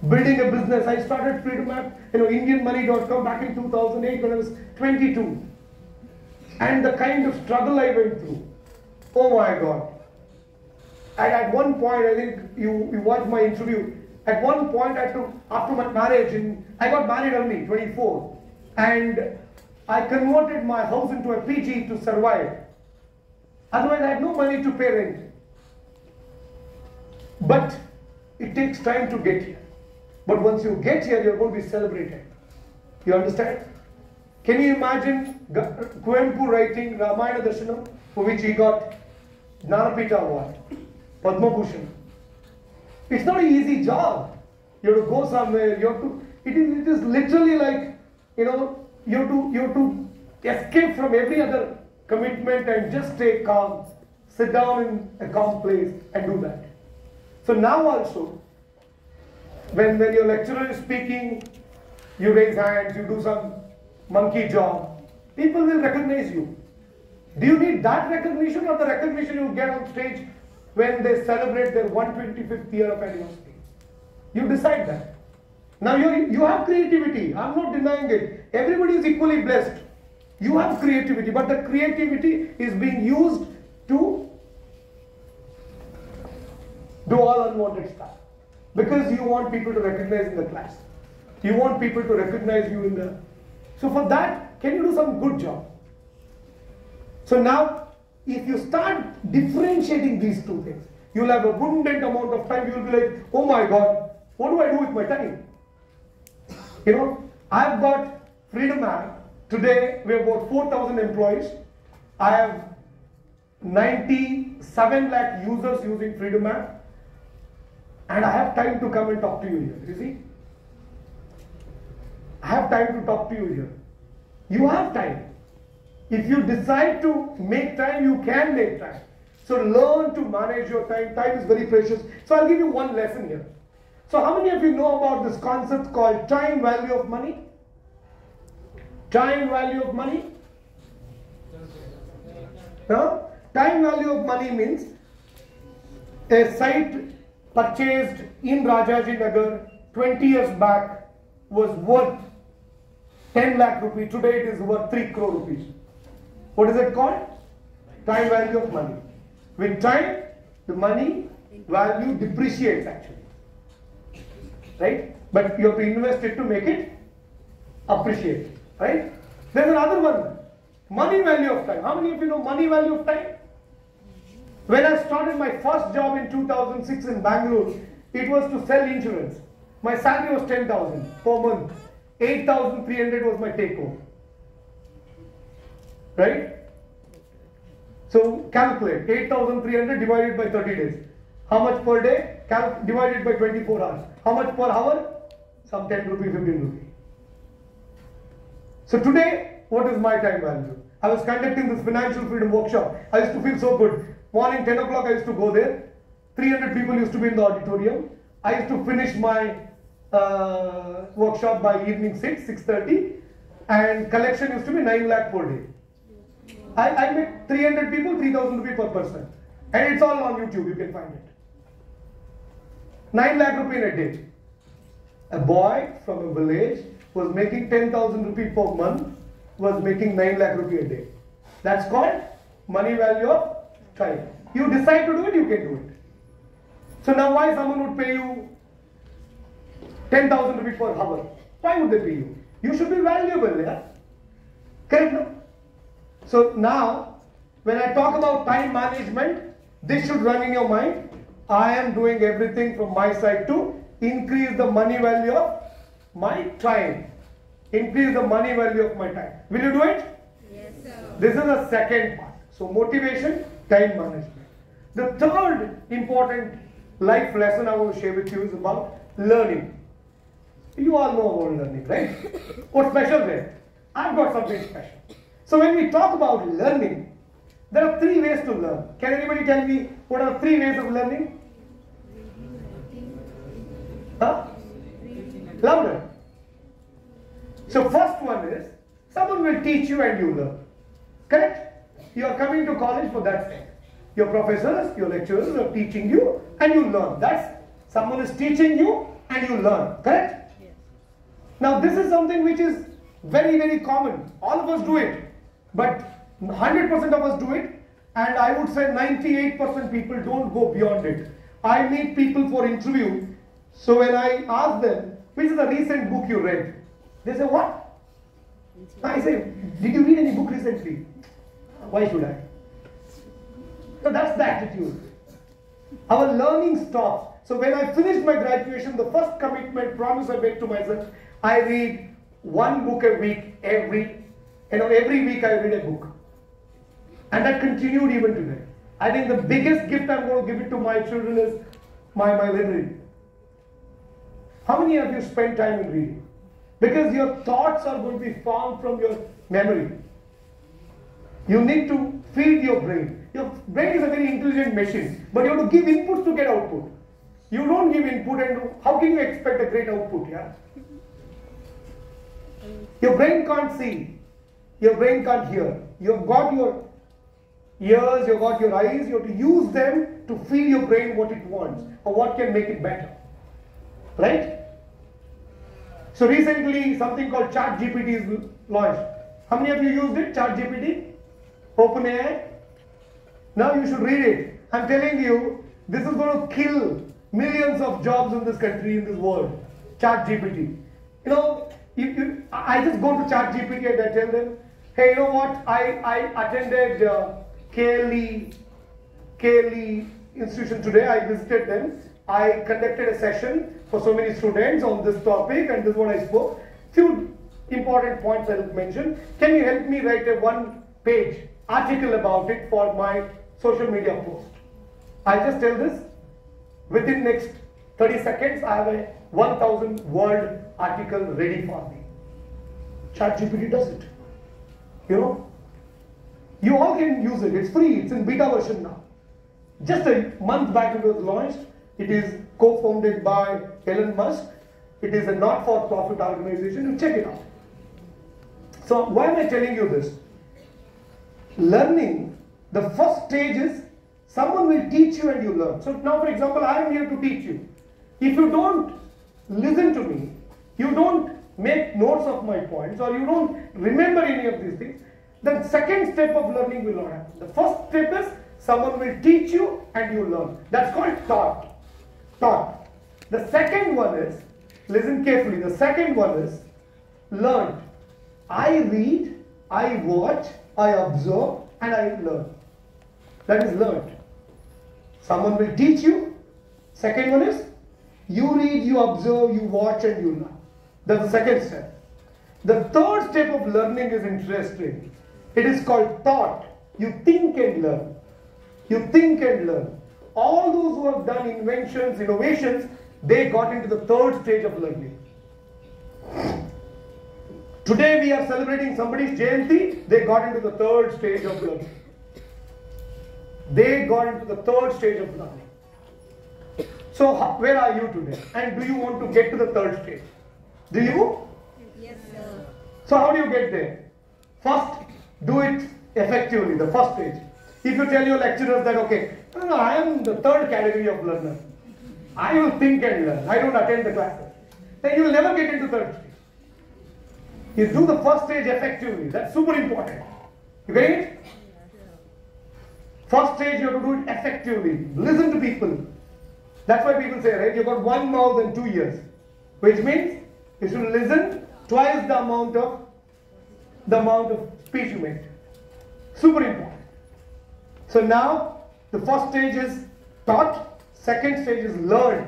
Building a business. I started Freedom App, you know, IndianMoney.com back in 2008 when I was 22. And the kind of struggle I went through. Oh my God. And at one point, I think you, you watched my interview. At one point, I took, after my marriage, in, I got married early, 24. And I converted my house into a PG to survive. Otherwise, I had no money to pay rent. But it takes time to get here. But once you get here, you're going to be celebrated. You understand? Can you imagine Kuvempu writing Ramayana Darshanam, for which he got Jnanapita Award, Padma Bhushan? It's not an easy job. You have to go somewhere. You have to. It is. It is literally like you know. You have to. You have to escape from every other commitment and just stay calm. Sit down in a calm place and do that. So now also, when when your lecturer is speaking, you raise hands. You do some monkey job. People will recognize you. Do you need that recognition or the recognition you get on stage when they celebrate their 125th year of anniversary? You decide that. Now you you have creativity. I'm not denying it. Everybody is equally blessed. You have creativity, but the creativity is being used to do all unwanted stuff because you want people to recognize in the class. You want people to recognize you in the. So for that, can you do some good job? So now, if you start differentiating these two things, you'll have abundant amount of time. You'll be like, oh my God, what do I do with my time? You know, I've got Freedom App. Today, we have about 4,000 employees. I have 97 lakh users using Freedom App. And I have time to come and talk to you here. You see? I have time to talk to you here. You have time. If you decide to make time, you can make time. So learn to manage your time. Time is very precious. So I'll give you one lesson here. So how many of you know about this concept called time value of money? Time value of money? No? Time value of money means a site purchased in Rajaji Nagar 20 years back was worth 10 lakh rupees. Today it is worth 3 crore rupees. What is it called? Time value of money. With time, the money value depreciates actually. Right? But you have to invest it to make it appreciate. Right? There's another one. Money value of time. How many of you know money value of time? When I started my first job in 2006 in Bangalore, it was to sell insurance. My salary was 10,000 per month. 8,300 was my take home. Right? So calculate 8,300 divided by 30 days. How much per day? Cal- divided by 24 hours. How much per hour? Some 10 rupee, 15 rupee. So today, what is my time value? I was conducting this financial freedom workshop. I used to feel so good. Morning 10 o'clock, I used to go there. 300 people used to be in the auditorium. I used to finish my uh, workshop by evening 6, 6.30 and collection used to be 9 lakh per day. I, I met 300 people, 3000 rupees per person. And it's all on YouTube, you can find it. 9 lakh rupees in a day. A boy from a village was making 10,000 rupees per month, was making 9 lakh rupees a day. That's called money value of time. You decide to do it, you can do it. So now why someone would pay you 10,000 rupees per hour? Why would they pay you? You should be valuable, yeah? Correct, no? So now, when I talk about time management, this should run in your mind. I am doing everything from my side to increase the money value of my time. Increase the money value of my time. Will you do it? Yes, sir. This is the second part. So motivation, time management. The third important life lesson I want to share with you is about learning. You all know about learning, right? What's special there? I've got something special. So when we talk about learning, there are three ways to learn. Can anybody tell me what are three ways of learning? Huh? Louder. So first one is someone will teach you and you learn. Correct? You are coming to college for that thing. Your professors, your lecturers are teaching you and you learn. That's someone is teaching you and you learn. Correct? Yes. Now this is something which is very very common. All of us do it. But 100% of us do it and I would say 98% people don't go beyond it. I meet people for interview. So when I ask them, which is the recent book you read? They say, what? I say, did you read any book recently? Why should I? So that's the attitude. Our learning stops. So when I finished my graduation, the first commitment, promise I made to myself, I read one book a week every, you know, every week I read a book. And that continued even today. I think the biggest gift I'm going to give it to my children is my, my library. How many of you spend time in reading? Because your thoughts are going to be formed from your memory. You need to feed your brain. Your brain is a very intelligent machine, but you have to give inputs to get output. You don't give input, and how can you expect a great output? Yeah. Your brain can't see. Your brain can't hear. You've got your ears, you've got your eyes. You have to use them to feed your brain what it wants or what can make it better. Right? So recently, something called Chat GPT is launched. How many of you used it? Chat GPT? OpenAI? Now you should read it. I'm telling you, this is going to kill millions of jobs in this country, in this world. Chat GPT. You know, you, you, I just go to Chat GPT and I tell them, hey, you know what? I, I attended uh, KLE, KLE institution today. I visited them. I conducted a session for so many students on this topic and this is what I spoke. Few important points I'll mention. Can you help me write a one page article about it for my social media post? I'll just tell this within next 30 seconds I have a 1000 word article ready for me. ChatGPT does it. You know? You all can use it. It's free. It's in beta version now. Just a month back it was launched. It is co-founded by Elon Musk. It is a not-for-profit organization. You check it out. So why am I telling you this? Learning, the first stage is someone will teach you and you learn. So now, for example, I am here to teach you. If you don't listen to me, you don't make notes of my points, or you don't remember any of these things, then second step of learning will not happen. The first step is someone will teach you and you learn. That's called taught. Taught. The second one is, listen carefully, the second one is learned. I read, I watch, I observe, and I learn. That is learned. Someone will teach you. Second one is you read, you observe, you watch, and you learn. That's the second step. The third step of learning is interesting. It is called thought. You think and learn. You think and learn. All those who have done inventions, innovations, they got into the third stage of learning. Today we are celebrating somebody's Jayanti, they got into the third stage of learning. They got into the third stage of learning. So, where are you today? And do you want to get to the third stage? Do you? Yes, sir. So, how do you get there? First, do it effectively, the first stage. If you tell your lecturers that, okay, no, no, I am the third category of learner, I will think and learn, I don't attend the classes, then you will never get into third stage. You do the first stage effectively, that's super important. You get it? First stage, you have to do it effectively. Listen to people. That's why people say, right? You've got one mouth and two ears, which means you should listen twice the amount of the amount of speech you make. Super important. So now the first stage is taught, second stage is learned.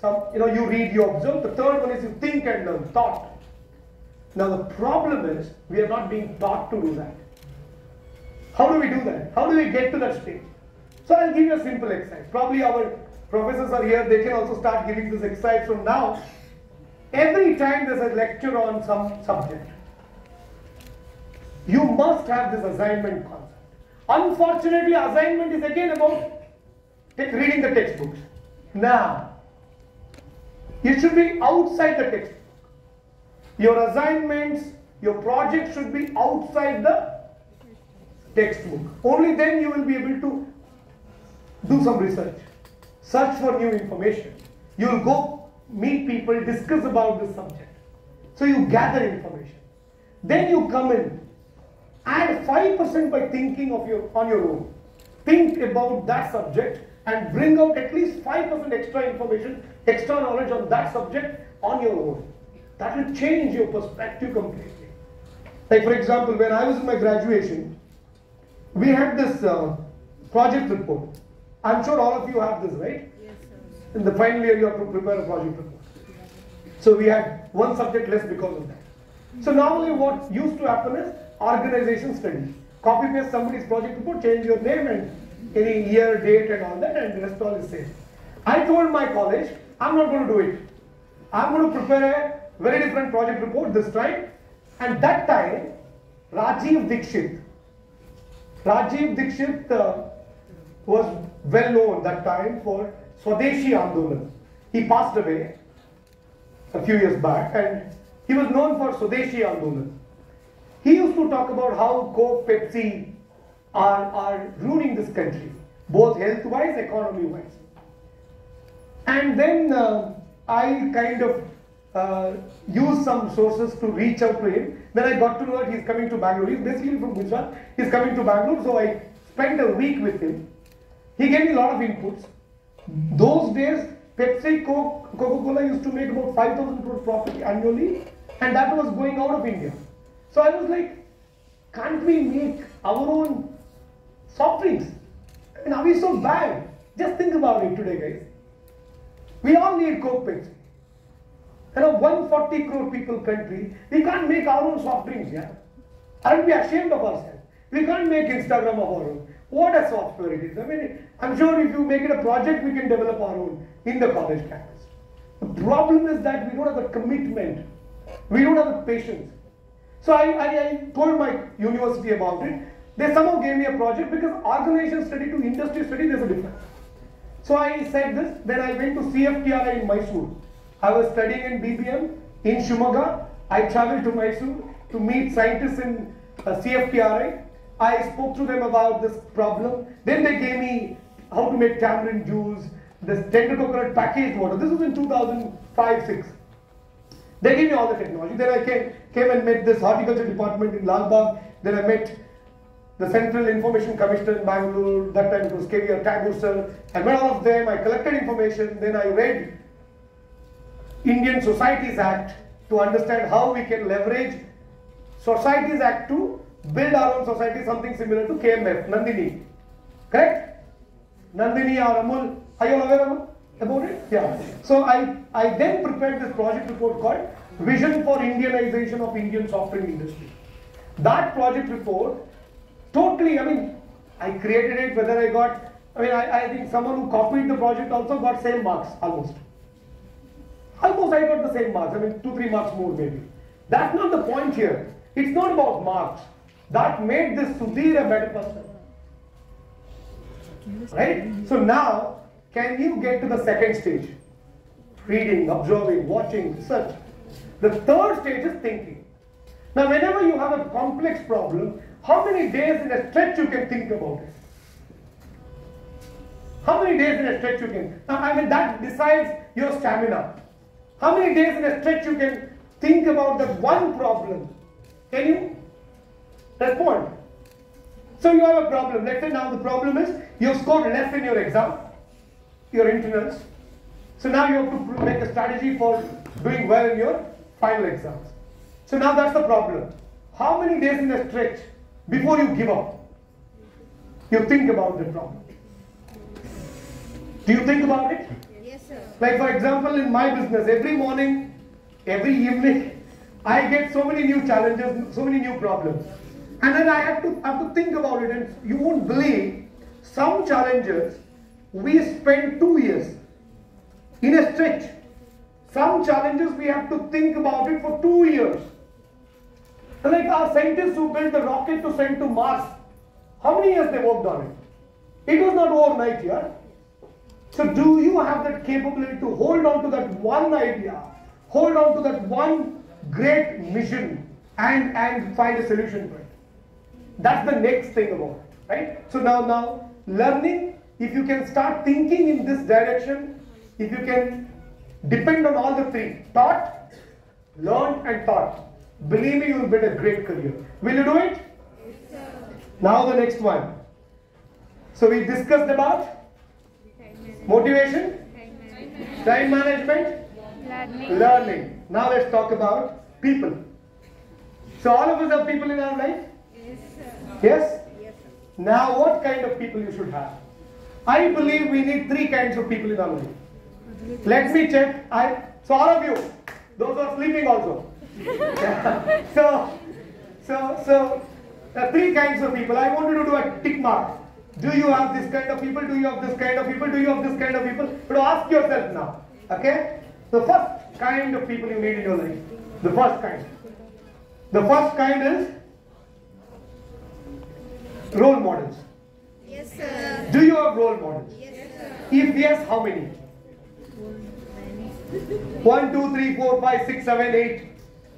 Some, you know, you read, you observe. The third one is you think and learn, thought. Now the problem is we are not being taught to do that. How do we do that? How do we get to that stage? So I'll give you a simple exercise. Probably our professors are here, they can also start giving this exercise from now. Every time there's a lecture on some subject, you must have this assignment concept. Unfortunately, assignment is again about reading the textbooks. Now, it should be outside the textbook. Your assignments, your project should be outside the textbook. Only then you will be able to do some research, search for new information. You will go meet people, discuss about this subject. So you gather information. Then you come in, add 5% by thinking of your on your own. Think about that subject and bring out at least 5% extra information, extra knowledge on that subject on your own. That will change your perspective completely. Like for example, when I was in my graduation, we had this uh, project report. I'm sure all of you have this, right? Yes, sir. In the final year, you have to prepare a project report. So we had one subject less because of that. So normally what used to happen is organization study. Copy paste somebody's project report, change your name and any year, date and all that and rest all is same. I told my college, I'm not going to do it. I'm going to prepare a very different project report this time. And that time, Rajiv Dikshit, Rajiv Dikshit uh, was well known that time for Swadeshi Andolan. He passed away a few years back and he was known for Swadeshi Andolan. He used to talk about how Coke, Pepsi are, are ruining this country, both health wise, economy wise. And then uh, I kind of uh, used some sources to reach out to him. Then I got to know that he's coming to Bangalore. He's basically from Gujarat. He's coming to Bangalore, so I spent a week with him. He gave me a lot of inputs. Those days, Pepsi, Coke, Coca-Cola used to make about 5,000 crore profit annually, and that was going out of India. So I was like, can't we make our own soft drinks? I mean, are we so bad? Just think about it today, guys. We all need Coke, Pepsi. In a 140 crore people country, we can't make our own soft drinks, yeah? Aren't we ashamed of ourselves? We can't make Instagram of our own. What a software it is. I mean, I'm sure if you make it a project, we can develop our own in the college campus. The problem is that we don't have the commitment. We don't have the patience. So I, I, I told my university about it. They somehow gave me a project because organization study to industry study, there's a difference. So I said this, then I went to CFTRI in Mysore. I was studying in BBM in Shimoga. I traveled to Mysore to meet scientists in uh, CFTRI. I spoke to them about this problem. Then they gave me how to make tamarind juice, this tender coconut packaged water. This was in 2005 6. They gave me all the technology. Then I came, came and met this horticulture department in Lal Bagh. Then I met the Central Information Commissioner in Bangalore. That time it was KVR Tagore sir. I met all of them. I collected information. Then I read Indian Societies Act to understand how we can leverage Societies Act to build our own society, something similar to KMF, Nandini. Correct? Nandini or Amul. Are you aware Amul, about it? Yeah. So I, I then prepared this project report called Vision for Indianization of Indian Software Industry. That project report, totally, I mean, I created it, whether I got, I mean, I, I think someone who copied the project also got same marks, almost. Almost I got the same marks, I mean, two, three marks more maybe. That's not the point here. It's not about marks. That made this Sudhir a better person. Right? So now, can you get to the second stage? Reading, observing, watching, research. The third stage is thinking. Now, whenever you have a complex problem, how many days in a stretch you can think about it? How many days in a stretch you can? Now, I mean, that decides your stamina. How many days in a stretch you can think about that one problem? Can you respond? So you have a problem. Let's say now the problem is you've scored less in your exam, your internals. So now you have to make a strategy for doing well in your final exams. So now that's the problem. How many days in a stretch before you give up? You think about the problem. Do you think about it? Yes, sir. Like for example, in my business, every morning, every evening, I get so many new challenges, so many new problems. And then I have to have to think about it. And you won't believe some challenges we spend two years in a stretch. Some challenges we have to think about it for two years. Like our scientists who built the rocket to send to Mars, how many years they worked on it? It was not overnight, yeah. So do you have that capability to hold on to that one idea, hold on to that one great mission and, and find a solution for it? That's the next thing about it, right? So now, now, learning, if you can start thinking in this direction, if you can depend on all the three, thought, learn and thought, believe me, you will build a great career. Will you do it? Yes, now the next one. So we discussed about motivation, time management, Learning. learning. Now let's talk about people. So all of us have people in our life? Yes. Yes? Yes. Now what kind of people you should have? I believe we need three kinds of people in our life. Let me check. I so all of you, those are sleeping also. so so so uh, three kinds of people. I want you to do a tick mark. Do you have this kind of people? Do you have this kind of people? Do you have this kind of people? But ask yourself now. Okay? The first kind of people you need in your life. The first kind. The first kind is role models. Yes, sir. Do you have role models? Yes, sir. If yes, how many? One, two, three, four, five, six, seven, eight.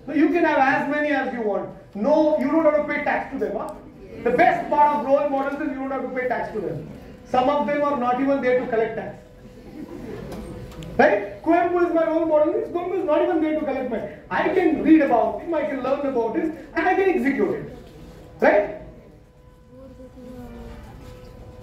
No, you can have as many as you want. No, you don't have to pay tax to them. Huh? The best part of role models is you don't have to pay tax to them. Some of them are not even there to collect tax. Right? Kuvempu is my role model. Kuvempu is not even there to collect my. I can read about him, I can learn about it, and I can execute it. Right?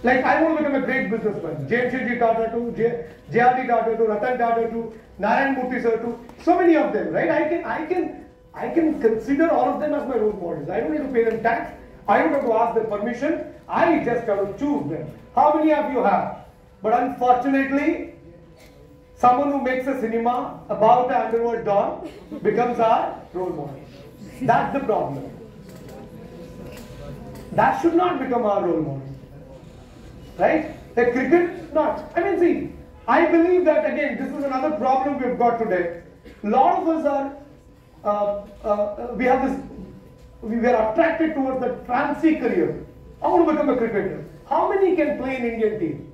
Like I want to become a great businessman. Jamshedji Tata to J- JRD Tata to Ratan Tata to Narayan Murthy sir to so many of them, right? I can I can I can consider all of them as my role models. I don't need to pay them tax. I don't have to ask their permission. I just have to choose them. How many of you have? But unfortunately, someone who makes a cinema about the underworld dawn becomes our role model. That's the problem. That should not become our role model right? The cricket, not. I mean, see, I believe that again, this is another problem we've got today. A lot of us are, uh, uh, we have this, we were attracted towards the fancy career. I want to become a cricketer. How many can play in Indian team?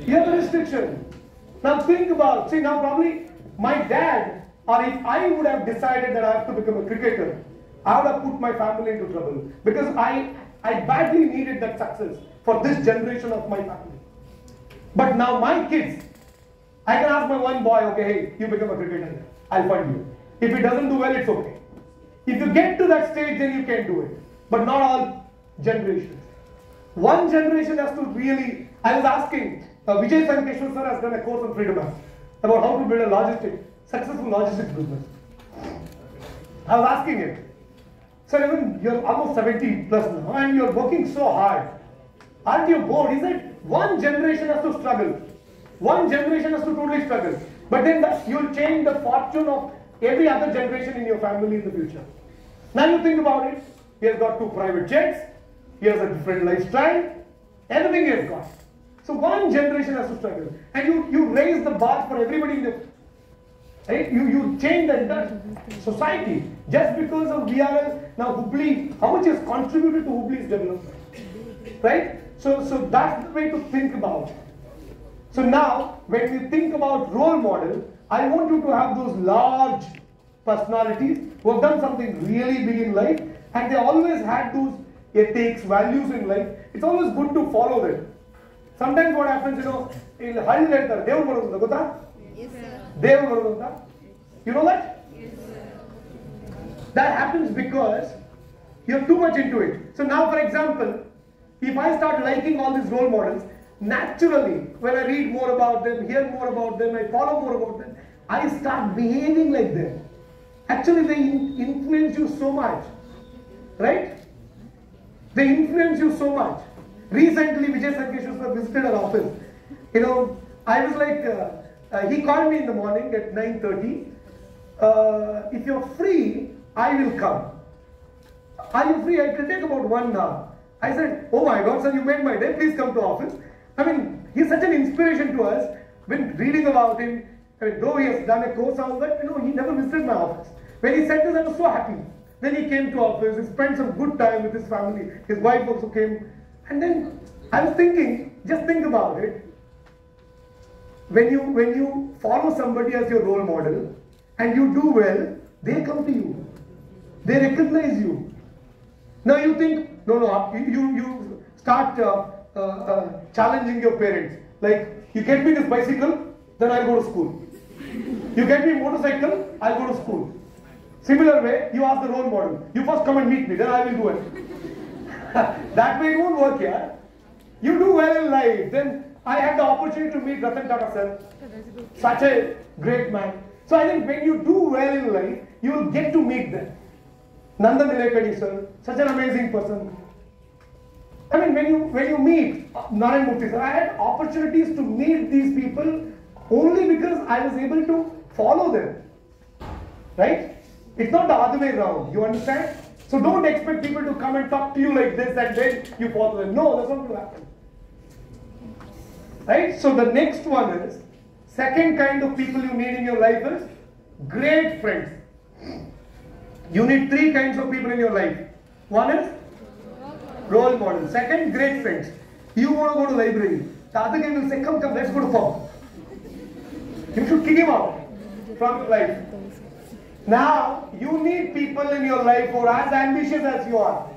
You have a restriction. Now think about, see now probably my dad, or if I would have decided that I have to become a cricketer, I would have put my family into trouble because I, I badly needed that success for this generation of my family. But now my kids, I can ask my one boy, okay, hey, you become a cricketer, I'll fund you. If he doesn't do well, it's okay. If you get to that stage, then you can do it. But not all generations. One generation has to really. I was asking, uh, Vijay Sankeshwar sir has done a course on freedom House about how to build a logistic, successful logistics business. I was asking him, sir, even you're almost 70 plus now and you're working so hard. Aren't you bored? He said, one generation has to struggle. One generation has to totally struggle. But then the, you'll change the fortune of every other generation in your family in the future. Now you think about it. He has got two private jets. He has a different lifestyle. Everything he has got. So one generation has to struggle. And you, you raise the bar for everybody in the Right? You, you change the entire society just because of VRL. Now Hubli, how much has contributed to Hubli's development? Right? So, so that's the way to think about it. So now, when we think about role model, I want you to have those large personalities who have done something really big in life and they always had those ethics, values in life. It's always good to follow them. Sometimes what happens, you know, in Hari Letter, Devu Marunda, Yes, sir. Devu Marunda. You know that? Yes, sir. That happens because you're too much into it. So now, for example, if I start liking all these role models, naturally, when I read more about them, hear more about them, I follow more about them, I start behaving like them. Actually, they in- influence you so much, right? They influence you so much. Recently, Vijay Sankeshwar visited our office. You know, I was like, uh, uh, he called me in the morning at 9.30. Uh, if you're free, I will come. Are you free? I can take about one hour. I said, oh my God, sir, you made my day. Please come to office. I mean, he's such an inspiration to us. When reading about him, I mean, though he has done a course all that, you know, he never visited my office. When he said this, I was so happy. Then he came to office, he spent some good time with his family. His wife also came. And then I was thinking, just think about it. When you when you follow somebody as your role model and you do well, they come to you. They recognize you. Now you think, no, no, you, you, start uh, uh, uh, challenging your parents. Like, you get me this bicycle, then I'll go to school. You get me motorcycle, I'll go to school. Similar way, you ask the role model. You first come and meet me, then I will do it. that way it won't work, yeah. You do well in life, then I had the opportunity to meet Ratan Tata sir, such a great man. So I think when you do well in life, you will get to meet them. Nandan Nilekani sir, such an amazing person. I mean, when you when you meet uh, Narayan Murthy sir, I had opportunities to meet these people only because I was able to follow them. Right? It's not the other way around. You understand? So don't expect people to come and talk to you like this and then you follow them. No, that's not going to happen. Right? So the next one is second kind of people you need in your life is great friends. You need three kinds of people in your life. One is role model. Second, great friends. You want to go to library. The other guy will say, come, come, let's go to farm. You should kick him out from life. Now, you need people in your life who are as ambitious as you are.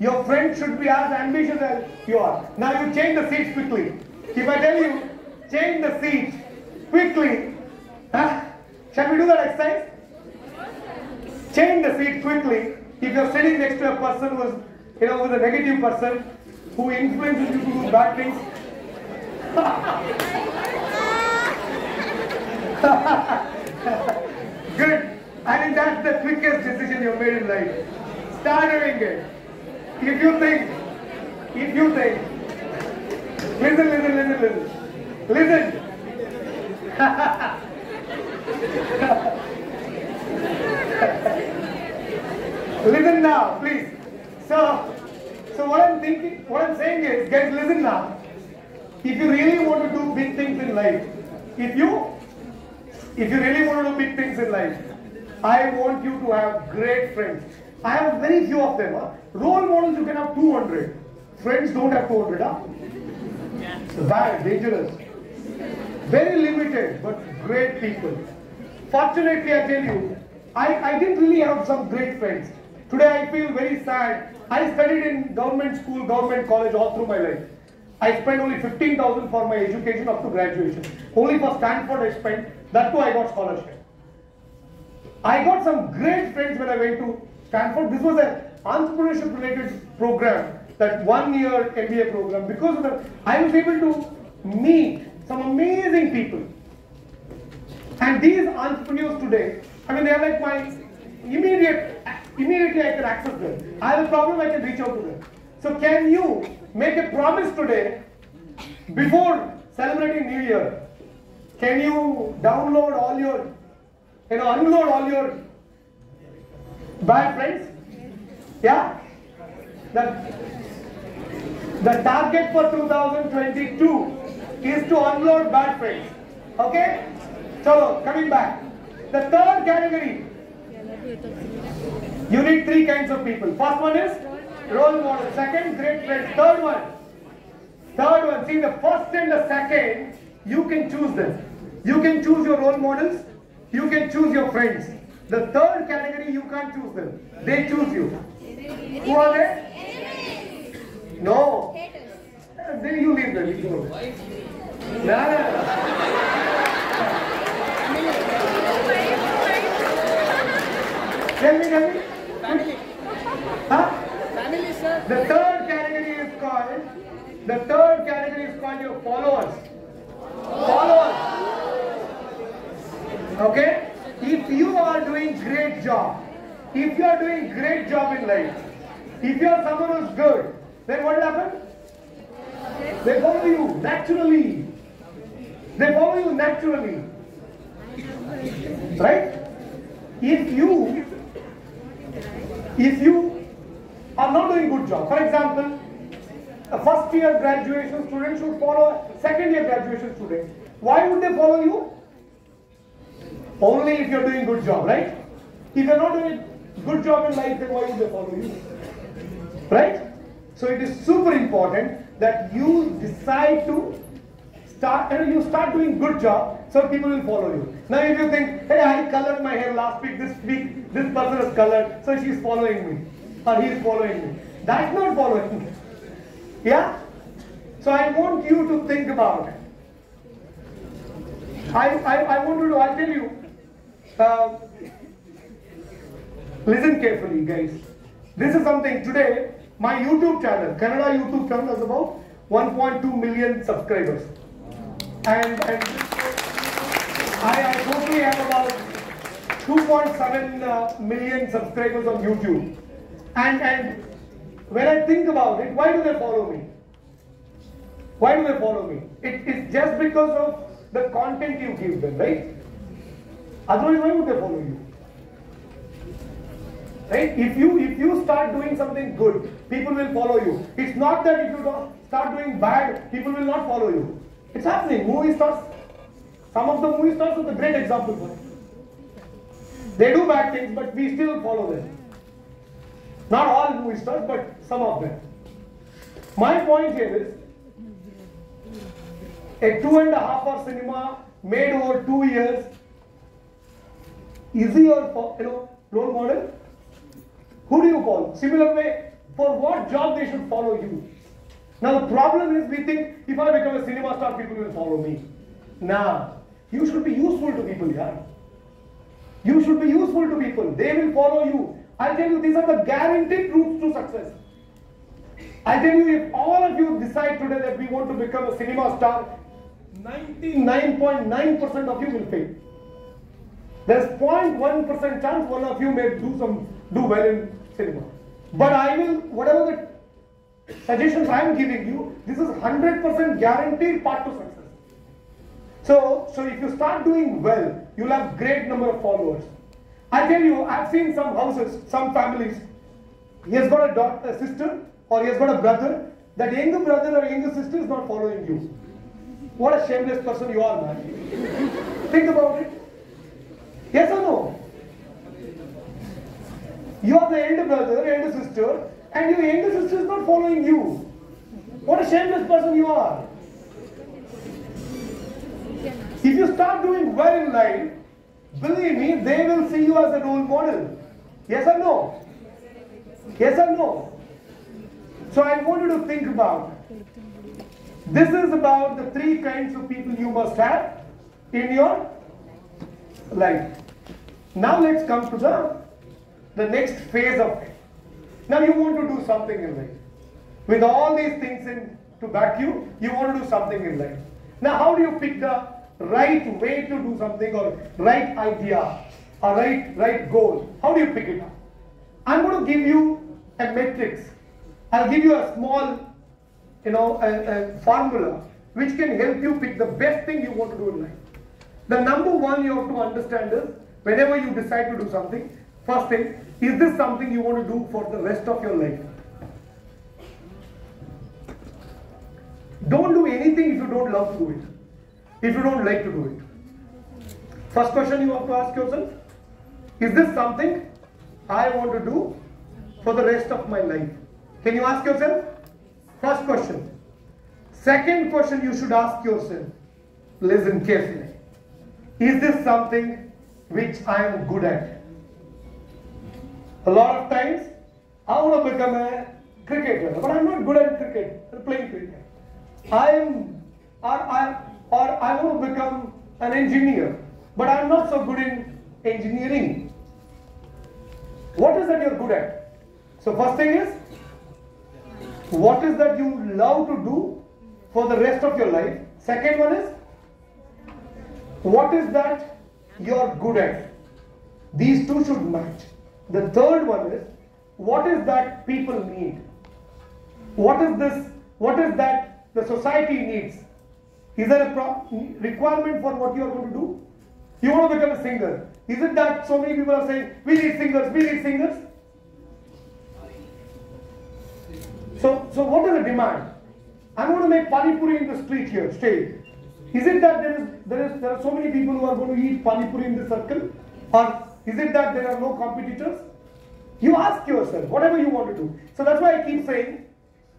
Your friends should be as ambitious as you are. Now, you change the seats quickly. If I tell you, change the seat quickly, huh? shall we do that exercise? Change the seat quickly. If you're sitting next to a person who's, you know, who's a negative person, who influences you to do bad things, Good. I think that's the quickest decision you've made in life. Start doing it. If you think, if you think, listen, listen, listen, listen. Listen. listen now, please. So, so what I'm thinking, what I'm saying is, guys, listen now. If you really want to do big things in life, if you if you really want to do big things in life, I want you to have great friends. I have very few of them. Huh? Role models you can have 200. Friends don't have 200. Huh? Bad, dangerous. Very limited, but great people. Fortunately, I tell you, I, I didn't really have some great friends. Today I feel very sad. I studied in government school, government college all through my life. I spent only 15,000 for my education up to graduation. Only for Stanford I spent, that too I got scholarship. I got some great friends when I went to Stanford. This was an entrepreneurship related program, that one year MBA program. Because of that, I was able to meet some amazing people. And these entrepreneurs today, I mean, they are like my immediate, immediately I can access them. I have a problem, I can reach out to them. So can you make a promise today before celebrating New Year? Can you download all your, you know, unload all your bad friends? Yeah? The, the target for 2022 is to unload bad friends. Okay? So, coming back. The third category, you need three kinds of people. First one is role model. Second, great friends. Third one. Third one. See, the first and the second, you can choose them. You can choose your role models. You can choose your friends. The third category, you can't choose them. They choose you. Who are they? No. Then you leave them. You. No, no, no. Tell me, tell me. Family. Huh? Family, sir. The third category is called your followers. Followers. Okay? If you are doing great job, if you are doing great job in life, if you are someone who's good, then what will happen? They follow you naturally. They follow you naturally. Right? If you if you are not doing good job, for example, a first year graduation student should follow a second year graduation student. Why would they follow you? Only if you're doing good job, right? If you're not doing good job in life, then why would they follow you? Right? So it is super important that you decide to start and you start doing good job so people will follow you. Now if you think, hey, I colored my hair last week, this week, this person is colored, so she's following me. Or he is following me. That's not following me. Yeah? So I want you to think about it. I, I, I want to, I'll tell you, uh, listen carefully guys. This is something today, my YouTube channel, Kannada YouTube channel has about 1.2 million subscribers. And, and I, I totally have about 2.7 uh, subscribers on YouTube. And, and when I think about it, why do they follow me? Why do they follow me? It is just because of the content you give them, right? Otherwise, why would they follow you? Right? If you if you start doing something good, people will follow you. It's not that if you start doing bad, people will not follow you. It's happening. Movie stars, some of the movie stars are the great example for it. They do bad things, but we still follow them. Not all movie stars, but some of them. My point here is a two and a half hour cinema made over two years. Is he your you know role model? Who do you follow? Similar way, for what job they should follow you? Now the problem is we think if I become a cinema star, people will follow me. Nah, you should be useful to people, yeah. You should be useful to people. They will follow you. I tell you, these are the guaranteed routes to success. I tell you, if all of you decide today that we want to become a cinema star, 99.9% of you will fail. There's 0.1% chance one of you may do some do well in cinema. But I will, whatever the suggestions I am giving you, this is 100% guaranteed part to success. So, so if you start doing well, you'll have great number of followers. I tell you, I've seen some houses, some families. He has got a daughter, a sister, or he has got a brother. That younger brother or younger sister is not following you. What a shameless person you are, man. Think about it. Yes or no? You are the elder brother, elder sister, and your younger sister is not following you. What a shameless person you are. If you start doing well in life, believe me, they will see you as a role model. Yes or no? Yes or no? So I want you to think about. This is about the three kinds of people you must have in your life. Now let's come to the, the next phase of it. Now you want to do something in life. With all these things in to back you, you want to do something in life. Now how do you pick the right way to do something or right idea or right right goal? How do you pick it up? I'm going to give you a matrix. I'll give you a small, you know, a, a formula which can help you pick the best thing you want to do in life. The number one you have to understand is whenever you decide to do something, first thing, is this something you want to do for the rest of your life? Don't do anything if you don't love to do it. If you don't like to do it. First question you have to ask yourself, is this something I want to do for the rest of my life? Can you ask yourself? First question. Second question you should ask yourself, listen carefully. Is this something which I am good at? A lot of times, I want to become a cricketer, but I'm not good at cricket, playing cricket. I am, or I, or I want to become an engineer, but I'm not so good in engineering. What is that you're good at? So first thing is, what is that you love to do for the rest of your life. Second one is what is that you're good at? These two should match. The third one is what is that people need? What is this? What is that the society needs? Is there a requirement for what you are going to do? You want to become a singer. Is it that so many people are saying, we need singers, we need singers? So, so what is the demand? I'm going to make pani puri in the street here, stay. Is it that there is, there is there are so many people who are going to eat pani puri in the circle? Or is it that there are no competitors? You ask yourself, whatever you want to do. So that's why I keep saying,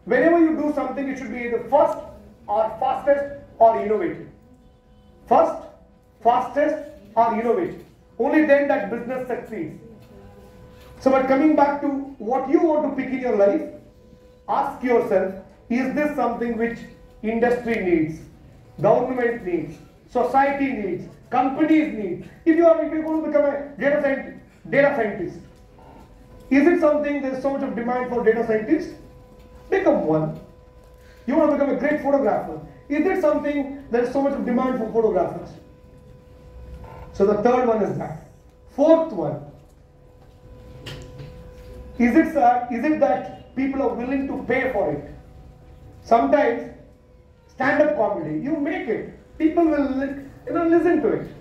whenever you do something, it should be the first or fastest or innovative. First, fastest or innovative. Only then that business succeeds. So, but coming back to what you want to pick in your life, ask yourself, is this something which industry needs, government needs, society needs, companies need? If you are if you're going to become a data scientist, data scientist, is it something there's so much of demand for data scientists? Become one. You want to become a great photographer. Is it something there's so much of demand for photographers? So the third one is that. Fourth one. Is it, uh, is it that people are willing to pay for it? Sometimes stand-up comedy, you make it. People will you know, listen to it.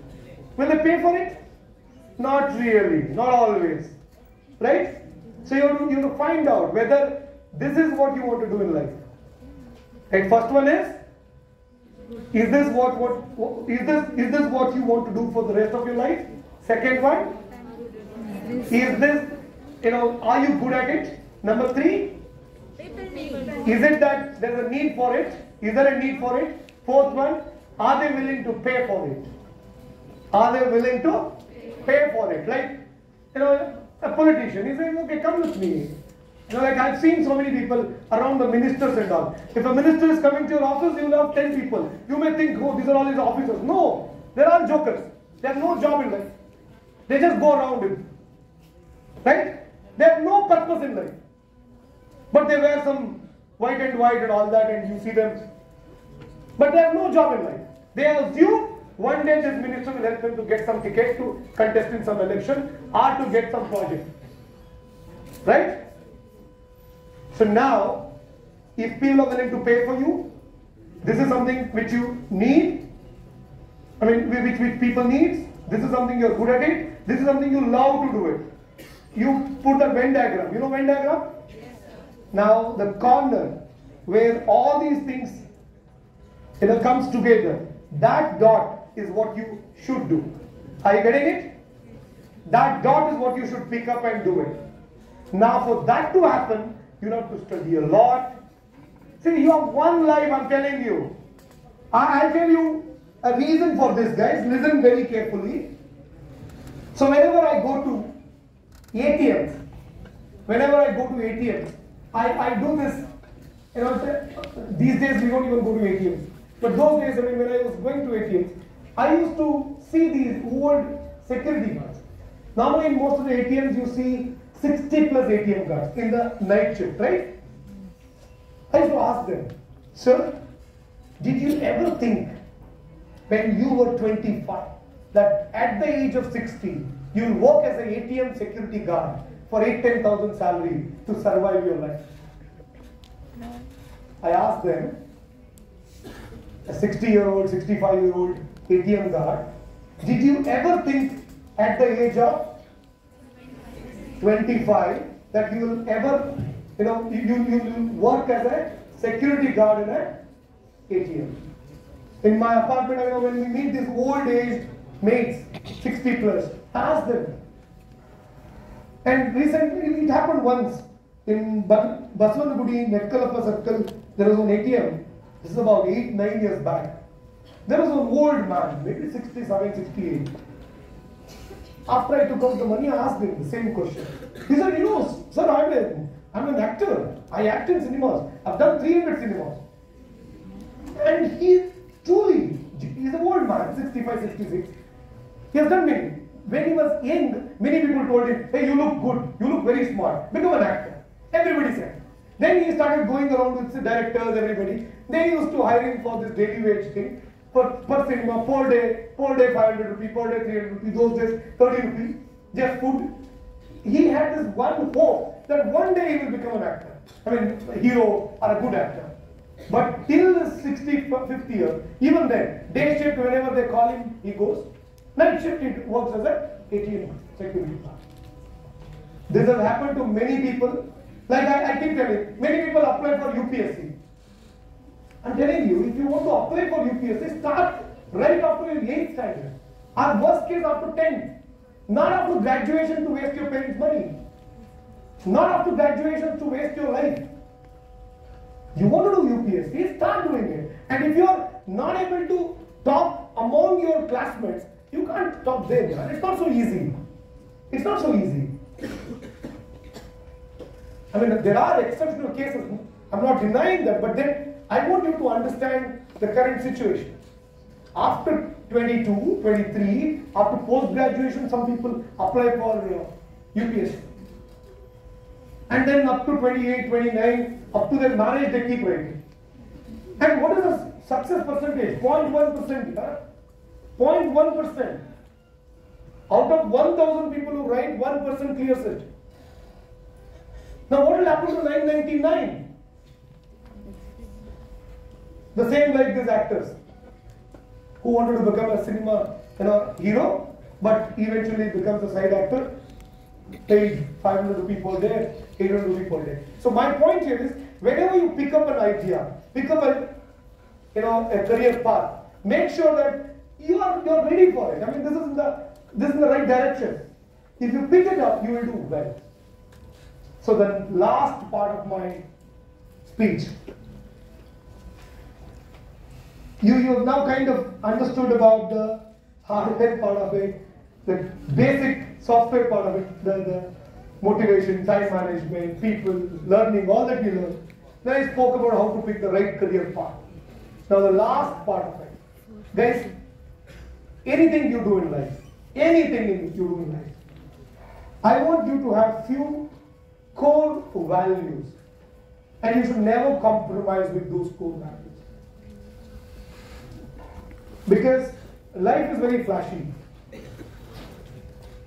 Will they pay for it? Not really, not always. Right? So you have, to, you have to find out whether this is what you want to do in life. Right? First one is is this what, what is this is this what you want to do for the rest of your life? Second one, is this you know are you good at it? Number three, is it that there's a need for it? Is there a need for it? Fourth one, are they willing to pay for it? Are they willing to pay for it? Like you know a politician, he's saying, okay, come with me. You know, like I've seen so many people around the ministers and all. If a minister is coming to your office, you will have 10 people. You may think, oh, these are all his officers. No, they're all jokers. They have no job in life. They just go around him. Right? They have no purpose in life. But they wear some white and white and all that, and you see them. But they have no job in life. They assume one day this minister will help them to get some ticket to contest in some election or to get some project. Right? So now, if people are willing to pay for you, this is something which you need. I mean, which, which people need. This is something you're good at it. This is something you love to do it. You put the Venn diagram. You know Venn diagram? Now the corner where all these things you know comes together. That dot is what you should do. Are you getting it? That dot is what you should pick up and do it. Now for that to happen, you have to study a lot. See, you have one life, I'm telling you. I- I'll tell you a reason for this, guys. Listen very carefully. So whenever I go to ATMs, whenever I go to ATMs, I, I do this, you know, these days we don't even go to ATMs. But those days, I mean, when I was going to ATMs, I used to see these old security guards. Normally in most of the ATMs you see 60 plus ATM guards in the night shift, right? I used to ask them, sir, did you ever think when you were 25 that at the age of 60 you'll work as an ATM security guard for 8 10,000 salary to survive your life? No. I asked them, a 60 year old, 65 year old ATM guard, did you ever think at the age of 25 that you will ever, you know, you, you, you will work as a security guard in a ATM? In my apartment, you know, when we meet these old aged mates, 60 plus, ask them. And recently, it happened once in Basavanagudi, Netkallappa circle, there was an ATM. This is about 8, 9 years back. There was an old man, maybe 67, 68. After I took out the money, I asked him the same question. He said, you know, sir, I'm, a, I'm an actor. I act in cinemas. I've done 300 cinemas. And he truly, he's an old man, 65, 66. He has done many. When he was young, many people told him, hey, you look good, you look very smart, become an actor. Everybody said. Then he started going around with the directors, everybody. They used to hire him for this daily wage thing. Per, per cinema, per day, per day 500 rupee, per day 300 rupee, those days 30 rupee, just food. He had this one hope that one day he will become an actor. I mean, a hero or a good actor. But till the 60, 50 year, even then, day shift, whenever they call him, he goes. Night shift, he works as a ATM security guard. This has happened to many people. Like I, I keep telling, many people apply for UPSC. I'm telling you, if you want to apply for UPSC, start right after your 8th standard. Or worst case after 10th. Not after graduation to waste your parents' money. Not after graduation to waste your life. You want to do UPSC, start doing it. And if you're not able to top among your classmates, you can't top them. It's not so easy. It's not so easy. I mean, there are exceptional cases. I'm not denying that, but then I want you to understand the current situation. After 22, 23, after post graduation, some people apply for uh, UPSC. And then up to 28, 29, up to their marriage, they keep writing. And what is the success percentage? 0.1%. Huh? 0.1%. Out of 1000 people who write, 1% clears it. Now, what will happen to 999? The same like these actors who wanted to become a cinema you know, hero, but eventually becomes a side actor, paid 500 rupee per day, 800 rupee per day. So my point here is, whenever you pick up an idea, pick up a you know a career path, make sure that you are you are ready for it. I mean, this is the this is the right direction. If you pick it up, you will do well. So the last part of my speech, you you have now kind of understood about the hardware part of it, the basic software part of it, the, the motivation, time management, people, learning, all that you learn. Then I spoke about how to pick the right career path. Now the last part of it, guys, anything you do in life, anything in you do in life, I want you to have few core values, and you should never compromise with those core values. Because life is very flashy.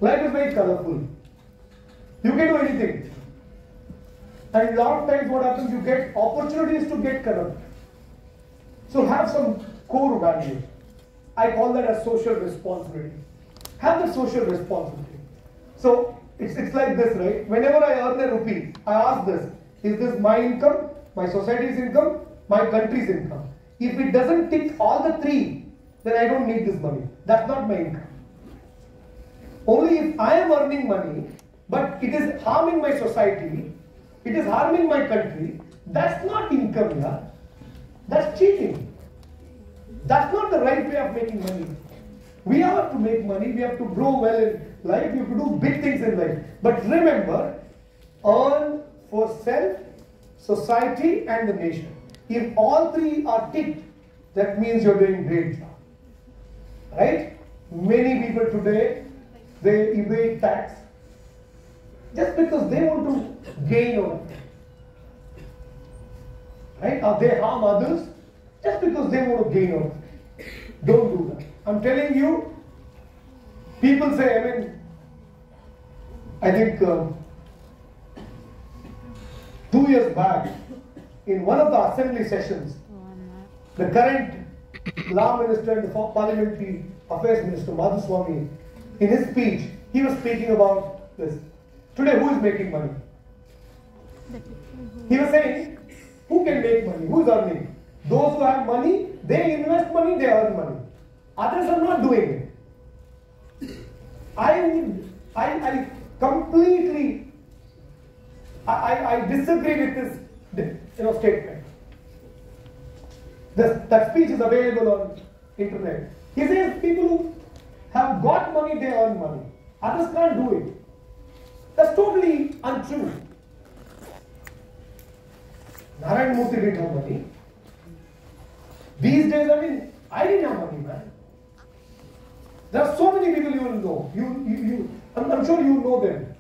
Life is very colorful. You can do anything. And a lot of times what happens, you get opportunities to get corrupt. So have some core values. I call that a social responsibility. Have the social responsibility. So it's, it's like this, right? Whenever I earn a rupee, I ask this, is this my income, my society's income, my country's income? If it doesn't tick all the three, then I don't need this money. That's not my income. Only if I am earning money, but it is harming my society, it is harming my country, that's not income, yeah? That's cheating. That's not the right way of making money. We have to make money, we have to grow well in life, we have to do big things in life. But remember, earn for self, society, and the nation. If all three are ticked, that means you're doing great. Right? Many people today they evade tax just because they want to gain on it. Right? Or they harm others just because they want to gain on it. Don't do that. I'm telling you, people say, I mean, I think um, two years back, in one of the assembly sessions, the current law minister and the parliamentary affairs minister, Madhuswamy, in his speech, he was speaking about this. Today, who is making money? He was saying, who can make money? Who is earning? Those who have money, they invest money, they earn money. Others are not doing it. I I, I completely, I, I, I disagree with this, you know, statement. This, that speech is available on internet. He says people who have got money, they earn money. Others can't do it. That's totally untrue. Narayan Murthy didn't have money. These days, I mean, I didn't have money, man. There are so many people you will know. You, you, you I'm, I'm sure you know them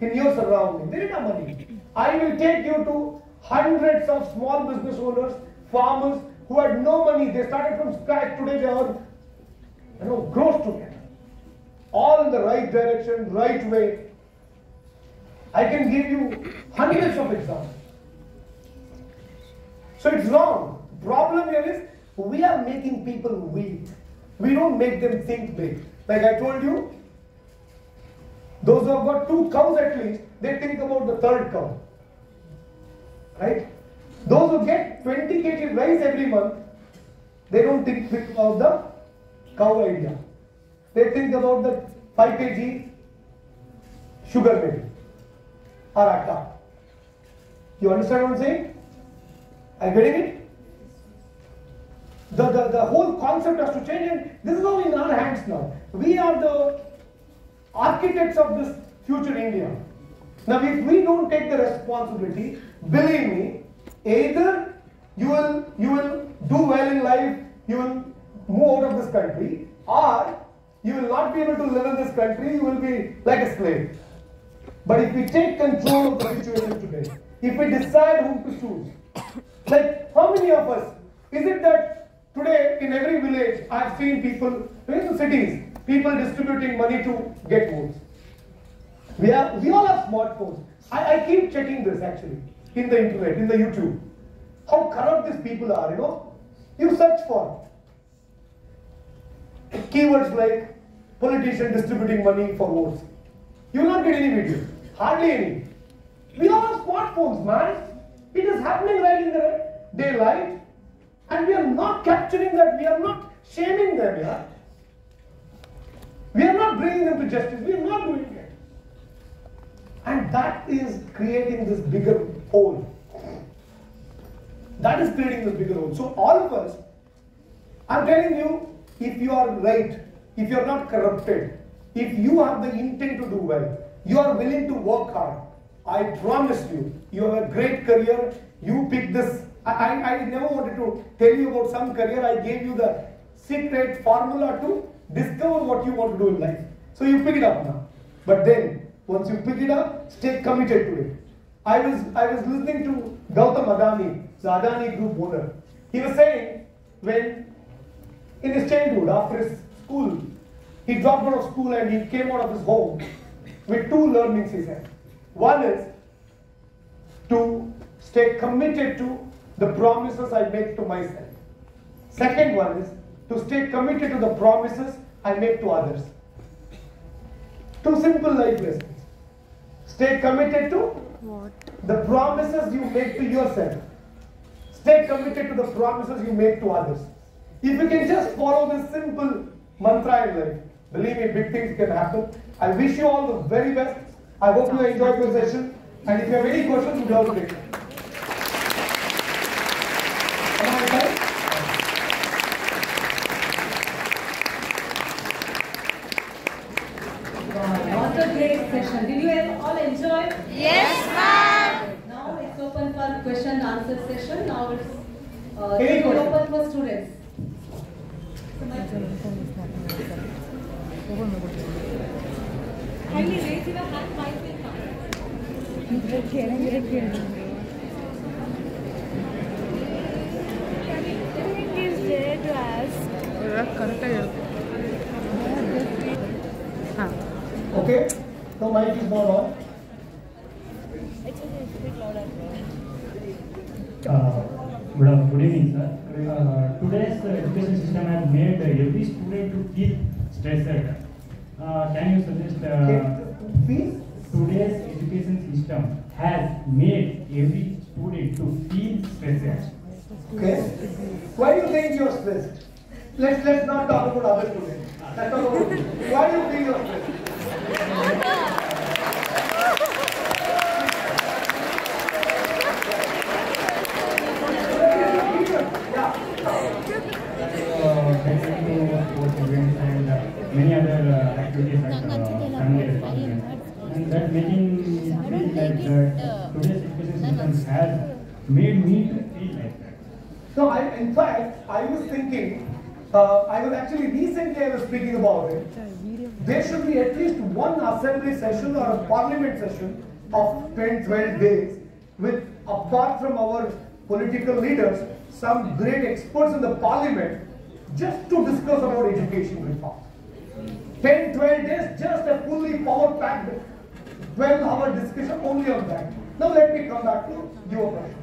in your surrounding. They didn't have money. I will take you to hundreds of small business owners, farmers who had no money. They started from scratch. Today they are, you know, grows together. All in the right direction, right way. I can give you hundreds of examples. So it's wrong. Problem here is we are making people weak. We don't make them think big. Like I told you, those who have got two cows at least, they think about the third cow. Right? Those who get 20 kg rice every month, they don't think about the cow idea. They think about the 5 kg sugar maybe or atta. You understand what I'm saying? Are you getting it? The, the, the whole concept has to change and this is all in our hands now. We are the architects of this future India. Now if we don't take the responsibility, believe me, either you will you will do well in life, you will move out of this country, or you will not be able to live in this country, you will be like a slave. But if we take control of the situation today, if we decide whom to choose, like how many of us, is it that today in every village I have seen people, in the cities, people distributing money to get votes. We, are, we all have smartphones. I, I keep checking this actually in the internet, in the YouTube. How corrupt these people are, you know. You search for keywords like politician distributing money for votes. You will not get any videos. Hardly any. We all have smartphones, man. It is happening right in the daylight. And we are not capturing that. We are not shaming them, yeah. We are not bringing them to justice. We are not doing it. And that is creating this bigger hole. That is creating this bigger hole. So all of us, I'm telling you, if you are right, if you are not corrupted, if you have the intent to do well, you are willing to work hard, I promise you, you have a great career. You pick this. I, I, I never wanted to tell you about some career. I gave you the secret formula to discover what you want to do in life. So you pick it up now. But then, once you pick it up, stay committed to it. I was I was listening to Gautam Adani, the Adani Group owner. He was saying when in his childhood, after his school, he dropped out of school and he came out of his home with two learnings, he said. One is to stay committed to the promises I make to myself. Second one is to stay committed to the promises I make to others. Two simple life lessons. Stay committed to the promises you make to yourself. Stay committed to the promises you make to others. If you can just follow this simple mantra in life, believe me, big things can happen. I wish you all the very best. I hope you enjoyed your session. And if you have any questions, we'd love to take them. Am I right? What a great session. Did you all enjoy? Yes, ma'am. Now it's open for question and answer session. Now it's uh, Any it will question? open for students. Kindly raise your hand, mic will come. It is there to ask. Okay? No mic is not on. It's okay, speak louder. Uh, Good af- good evening, sir. Uh, Today's uh, education system has made uh, every student to feel stressed. Uh, Can you suggest, uh, Okay. Please. today's education system has made every student to feel stressed. Okay. Why do you think you're stressed? Let's let's not talk about other students. Let's talk about you. Why do you feel you're stressed? Yeah. Uh, Thanks to sports events and uh, many other uh, activities at uh, family responsibility. And that making me feel like that today's education system has made me to feel like that. No, I, in fact, I was thinking, uh, I was actually recently I was speaking about it. There should be at least one assembly session or a parliament session of 10, 12 days with, apart from our political leaders, some great experts in the parliament, just to discuss about education reform. 10, 12 days, just a fully power packed 12 hour discussion only on that. Now let me come back to your question.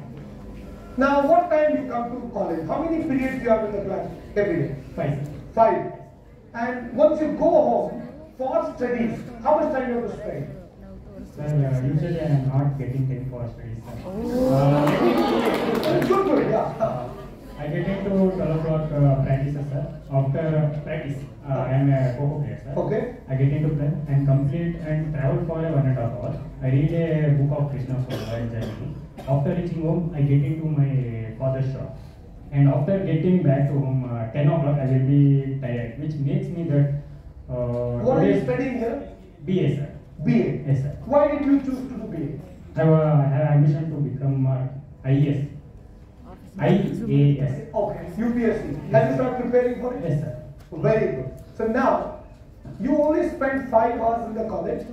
Now, what time you come to college? How many periods you have in the class every day? Five. Five. And once you go home for studies, how much time you have to spend? Sir, uh, usually I am not getting 24 hours studies. sir. Uh, Good, good, yeah. uh, I get into 12 o'clock uh, practices, sir. After practice, uh, I am a Kho-Kho player, sir. Okay. I get into play and complete and travel for a one and a half hour. I read a book of Krishna in Germany. After reaching home, I get into my father's shop. And after getting back to home, uh, 10 o'clock, I will be tired, which makes me that. Uh, What are you studying here? BA, sir. BA. Yes, sir. Why did you choose to do BA? I have, uh, I have ambition to become uh, IAS. IAS. Okay, UPSC. Have you started preparing for it? Yes, sir. Very good. So now, you only spend five hours in the college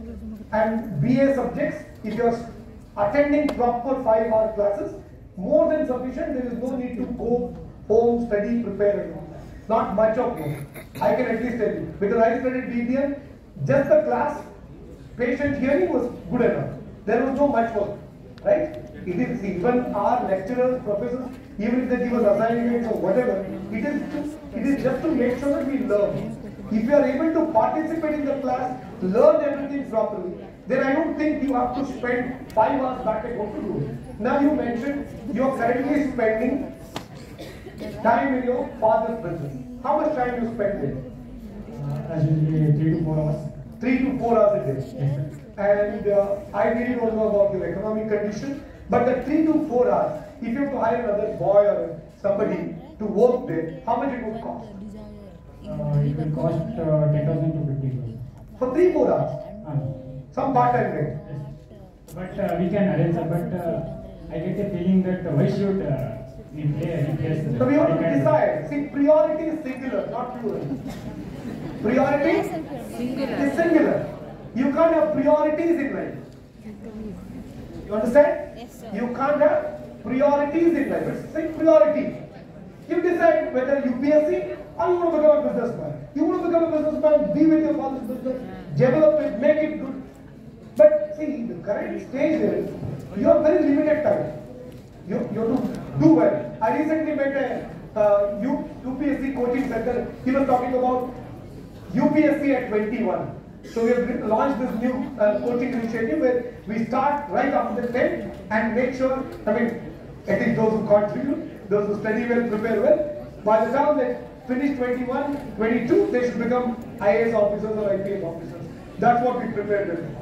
and BA subjects, if you're attending proper five hour classes, more than sufficient, there is no need to go home, study, prepare and all that. Not much of work. I can at least tell you. Because I studied BBM, just the class, patient hearing was good enough. There was no much work. Right? It is even our lecturers, professors, even if they give us assignments or whatever, it is to, it is just to make sure that we learn. If you are able to participate in the class, learn everything properly, then I don't think you have to spend five hours back at home to do it. Now you mentioned you are currently spending time in your father's business. How much time you spend there? Uh, as usually, 3 to 4 hours. Three to four hours a day. Yes. And uh, I really don't know about your economic condition, but the three to four hours, if you have to hire another boy or somebody to work there, how much it would cost? Uh, it will cost uh, 10,000 to 15,000. For three, four hours, Uh, some part-time rate. But uh, we can arrange, sir. But uh, I get a feeling that uh, why should uh, we play replace So we have to decide. See, priority is singular, not plural. Priority is singular. You can't have priorities in life. You understand? Yes, sir. You can't have priorities in life. It's say priority. You decide whether UPSC or you want to become a businessman. You want to become a businessman, be with your father's business, develop it, make it good. But see, the current stage is you have very limited time. You, you have to do well. I recently met a uh, UPSC coaching center. He was talking about UPSC at 21. So we have launched this new uh, coaching initiative where we start right after the 10th and make sure, I mean, at least those who contribute, those who study well, prepare well. By the time they finish 21, 22, they should become IAS officers or IPS officers. That's what we prepared them.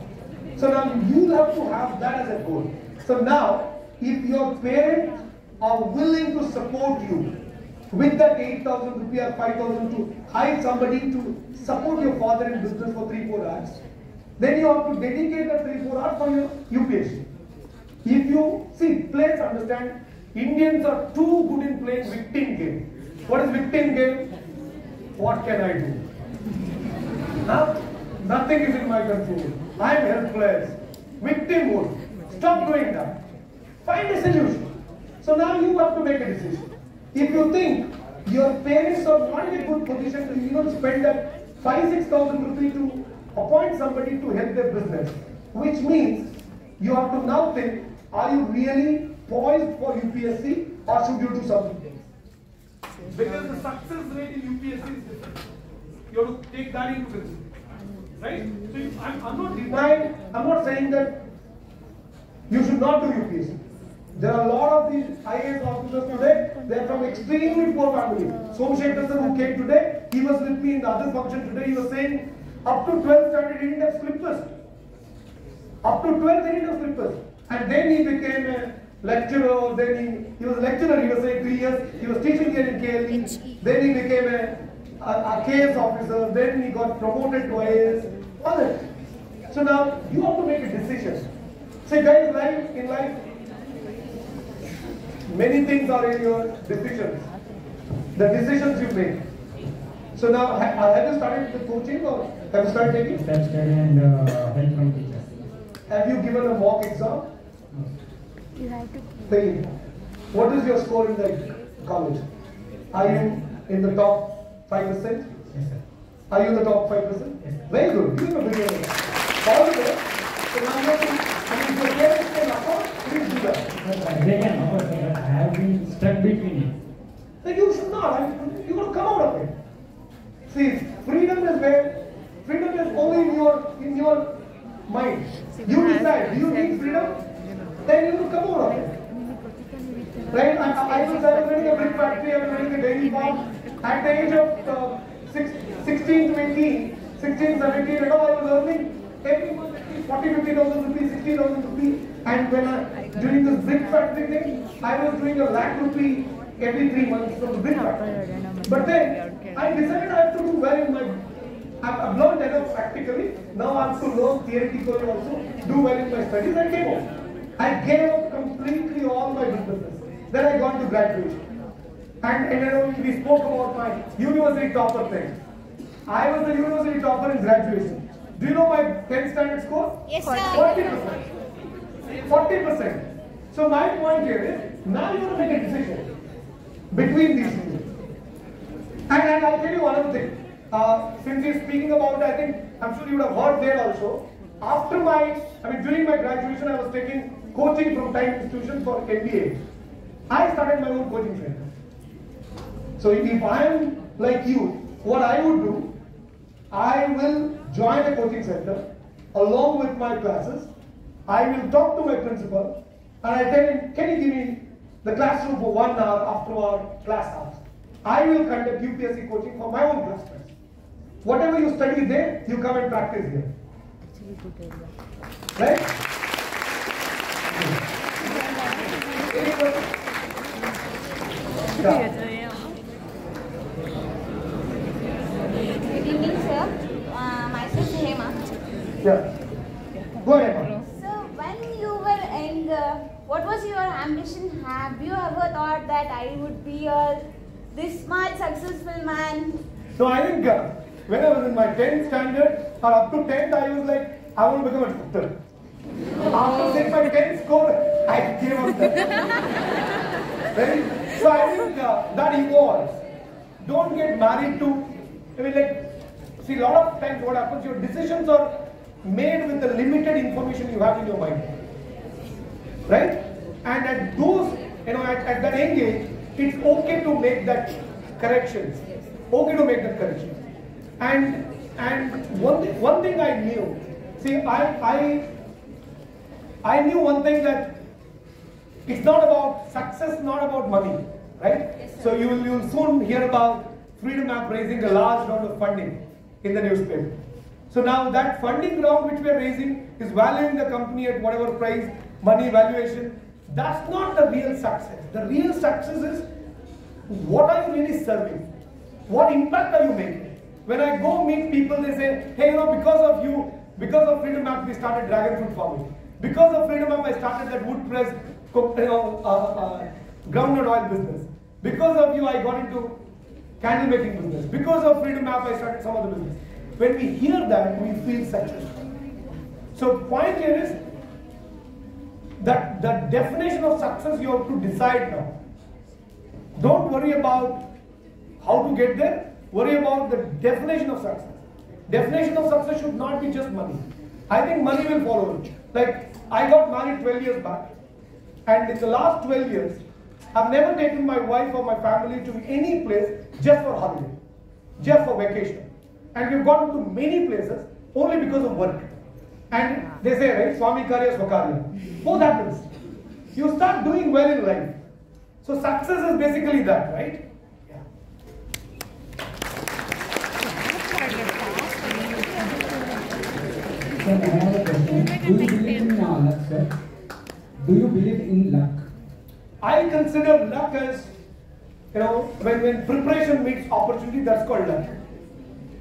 So now you have to have that as a goal. So now, if your parents are willing to support you with that 8,000 rupee or 5,000 to hire somebody to support your father in business for 3-4 hours, then you have to dedicate that 3-4 hours for your UPSC. If you, see, players understand, Indians are too good in playing victim game. What is victim game? What can I do? Huh? Nothing is in my control. I am helpless. Victim mode. Stop doing that. Find a solution. So now you have to make a decision. If you think your parents are not in a good position to even spend that five, six thousand rupees to appoint somebody to help their business, which means you have to now think, are you really poised for UPSC or should you do something? Because the success rate in UPSC is different. You have to take that into consideration. Right? Mm-hmm. So you- I'm, I'm not denying, I'm not saying that you should not do UPSC. There are a lot of these IAS officers today, they are from extremely poor family. Somshekhar sir who came today, he was with me in the other function today, he was saying up to 12th standard he didn't have slippers. Up to 12th he didn't have slippers. And then he became a lecturer, then he, he was a lecturer, he was saying three years, he was teaching here in KLE, then he became a, a, a KAS officer, then he got promoted to IAS, all that. So now you have to make a decision. Say guys, life in life, many things are in your decisions. The decisions you make. So now, ha- uh, have you started the coaching or have you started taking? Self-study and uh, help from teachers. Have you given a mock exam? You have to Failed. What is your score in the college? Are you in the top 5%? Yes, sir. Are you in the top 5%? Yes, sir. Very good. You have a big area. All the best. So now you have to, I mean, if your parents can afford, please do that. Sir, They can offer, sir, I have been stuck between it. Then you should not. I mean, you got to come out of it. See, freedom is where freedom is only in your in your mind. You decide. Do you need freedom? Then you will come out of it. Right? I, I I was I was running a brick factory. I was running a dairy farm. At the age of uh, six, 16 to 18, 16, 17, you know, I was earning every month at least 40, 50,000 rupees, 60,000 rupees. And when I, during this brick factory thing, I was doing a lakh rupee every three months from the brick factory. But then I decided I have to do well in my. I've, learned enough practically. Now I have to learn theoretically also. Do well in my studies. I came home. I gave up completely all my businesses. Then I got to graduation. And, and know we spoke about my university topper thing. I was the university topper in graduation. Do you know my 10th standard score? Yes, sir. 40%. 40%. So my point here is, now you have to make a decision between these two. And, and I'll tell you one other thing. Uh, since you're speaking about, I think, I'm sure you would have heard there also. After my, I mean, during my graduation, I was taking coaching from Time Institution for MBA. I started my own coaching center. So if I am like you, what I would do, I will join a coaching center along with my classes. I will talk to my principal and I tell him, can you give me the classroom for one hour after our class hours? I will conduct UPSC coaching for my own classmates. Whatever you study there, you come and practice here. Right? Yeah. Good evening, sir. Uh, myself is Hema. Yeah. Go ahead. So, when you were young, uh, what was your ambition? Have you ever thought that I would be a this much successful man? So I think uh, when I was in my 10th standard or up to 10th, I was like, I want to become a doctor. After saying my 10th score, I gave up that. right? So I think uh, that evolves. Don't get married to, I mean like, see a lot of times what happens, your decisions are made with the limited information you have in your mind. Right? And at those, you know, at, at that age, it's okay to make that corrections. Okay to make that correction. And and one thing, one thing I knew, see, I I I knew one thing that it's not about success, not about money, right? so you will you will soon hear about Freedom App raising a large round of funding in the newspaper. So now that funding round which we are raising is valuing the company at whatever price, money valuation. That's not the real success. The real success is what are you really serving? What impact are you making? When I go meet people, they say, hey, you know, because of you, because of Freedom App, we started dragon fruit farming. Because of Freedom App, I started that wood press, you know, uh, uh, groundnut oil business. Because of you, I got into candle making business. Because of Freedom App, I started some other business. When we hear that, we feel successful. So point here is that the definition of success you have to decide now. Don't worry about how to get there. Worry about the definition of success. Definition of success should not be just money. I think money will follow. Like I got married 12 years back, and in the last 12 years, I've never taken my wife or my family to any place just for holiday, just for vacation. And we've gone to many places only because of work. And they say, right, Swami Karya Swakarya. Both happens. You start doing well in life. So success is basically that, right? Yeah. Sir, I have a question. Do you believe in uh, luck, sir? Do you believe in luck? I consider luck as, you know, when, when preparation meets opportunity, that's called luck.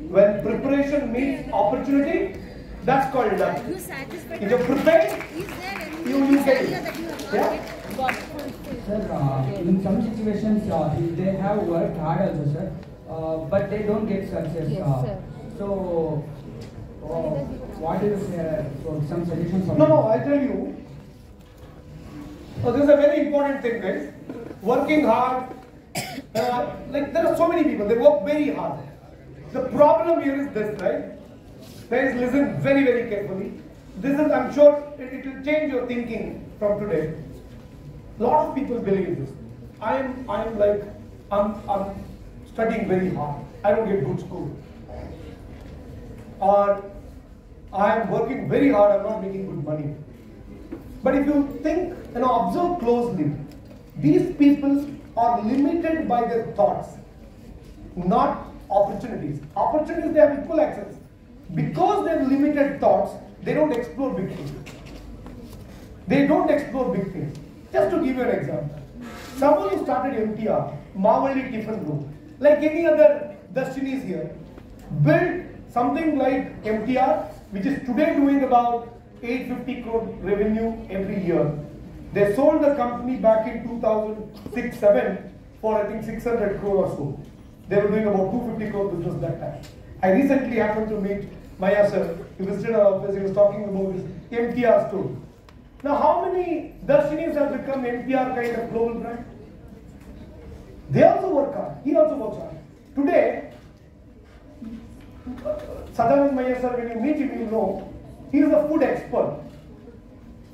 When preparation meets opportunity, that's called luck. If you're prepared, you, you get it. Yeah? Sir, uh, in some situations, uh, they have worked hard also, sir, uh, but they don't get success. Yes, uh. So, uh, what do you say? So, some suggestions for No, no, I tell you. So this is a very important thing, guys. working hard. Uh, like there are so many people, they work very hard. The problem here is this, right? Guys, listen very, very carefully. This is, I'm sure, it, it will change your thinking from today. A lot of people believe this. I'm, I'm like, I'm, I'm studying very hard. I don't get good school. Or I am working very hard, I'm not making good money. But if you think, know, observe closely, these people are limited by their thoughts, not opportunities. Opportunities, they have equal access. Because they have limited thoughts, they don't explore big things. They don't explore big things. Just to give you an example, someone who started MTR, Mavalli Tiffin Group, like any other Destinies here, built something like MTR, which is today doing about 850 crore revenue every year. They sold the company back in 2006-7 for I think 600 crore or so. They were doing about 250 crore business that time. I recently happened to meet Maiya sir. He visited our office. He was talking about his MTR story. Now, how many Darshini's have become MTR kind of global brand? They also work hard. He also works hard. Today, Sadanand Maiya sir, when you meet him, you know, he is a food expert.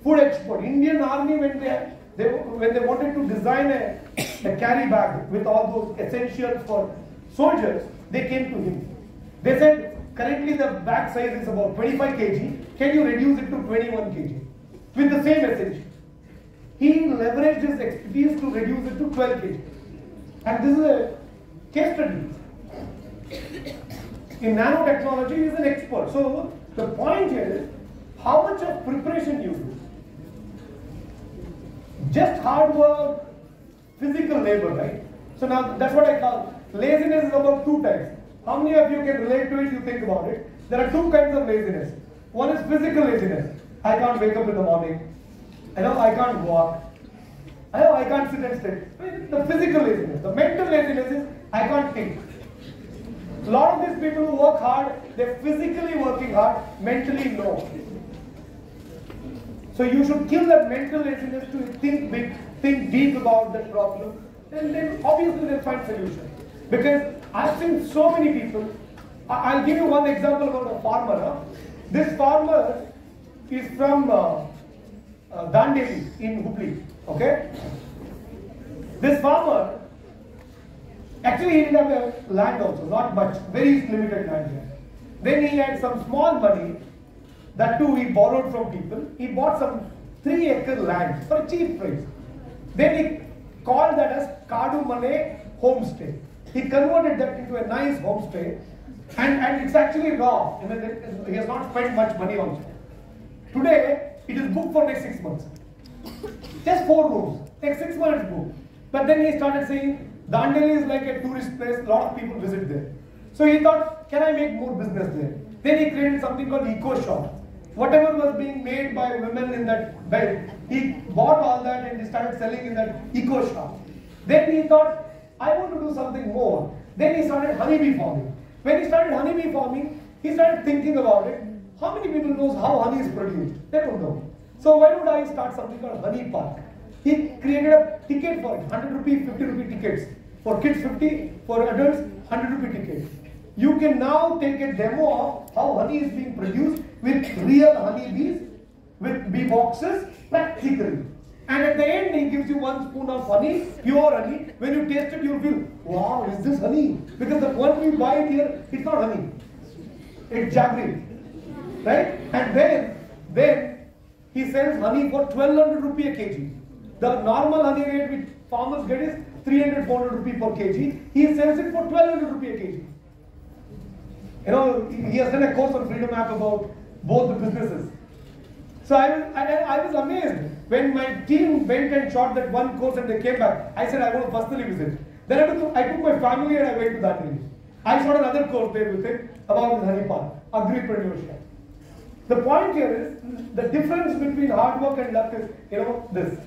Food expert. Indian army, when they, they when they wanted to design a, a carry bag with all those essentials for soldiers, they came to him. They said, currently the bag size is about 25 kg. Can you reduce it to 21 kg? With the same message. He leveraged his expertise to reduce it to 12 kg. And this is a case study. In nanotechnology, he is an expert. So the point is how much of preparation you do. Just hard work, physical labor, right? So now that's what I call laziness is about two types. How many of you can relate to it? You think about it. There are two kinds of laziness. One is physical laziness. I can't wake up in the morning. I know I can't walk. I know I can't sit and stay. The physical laziness. The mental laziness is I can't think. A lot of these people who work hard, they're physically working hard, mentally no. So you should kill that mental laziness to think big, think deep about that problem, and then obviously they'll find solution. Because I've seen so many people. I'll give you one example about a farmer. huh? This farmer is from uh, uh, Dandeli in Hubli. Okay. This farmer Actually, he didn't have a land also, not much, very limited land here. Then he had some small money, that too he borrowed from people. He bought some three acre land for a cheap price. Then he called that as Kadu Mane Homestay. He converted that into a nice homestay and, and it's actually raw. I mean, He has not spent much money on it. Today, it is booked for next six months. Just four rooms. Next six months booked. But then he started saying, Dandeli is like a tourist place, a lot of people visit there. So he thought, can I make more business there? Then he created something called Eco Shop. Whatever was being made by women in that belt, he bought all that and he started selling in that Eco Shop. Then he thought, I want to do something more. Then he started honeybee farming. When he started honeybee farming, he started thinking about it. How many people knows how honey is produced? They don't know. So why don't I start something called Honey Park? He created a ticket for it, 100 rupee, 50 rupee tickets. For kids 50, for adults 100 rupee tickets. You can now take a demo of how honey is being produced with real honeybees, with bee boxes, practically. And at the end, he gives you one spoon of honey, pure honey. When you taste it, you'll feel, wow, is this honey? Because the one we buy it here, it's not honey. It's jaggery. Right? And then, then he sells honey for 1200 rupee a kg. The normal honey rate which farmers get is 300 400 rupee per kg. He sells it for 1200 rupee a kg. You know, he he has done a course on Freedom App about both the businesses. So I was, I, I was amazed when my team went and shot that one course and they came back. I said I want to personally visit. Then I took, I took my family and I went to that place. I shot another course there with him about honey park, agripreneurship. The point here is the difference between hard work and luck is, you know, this.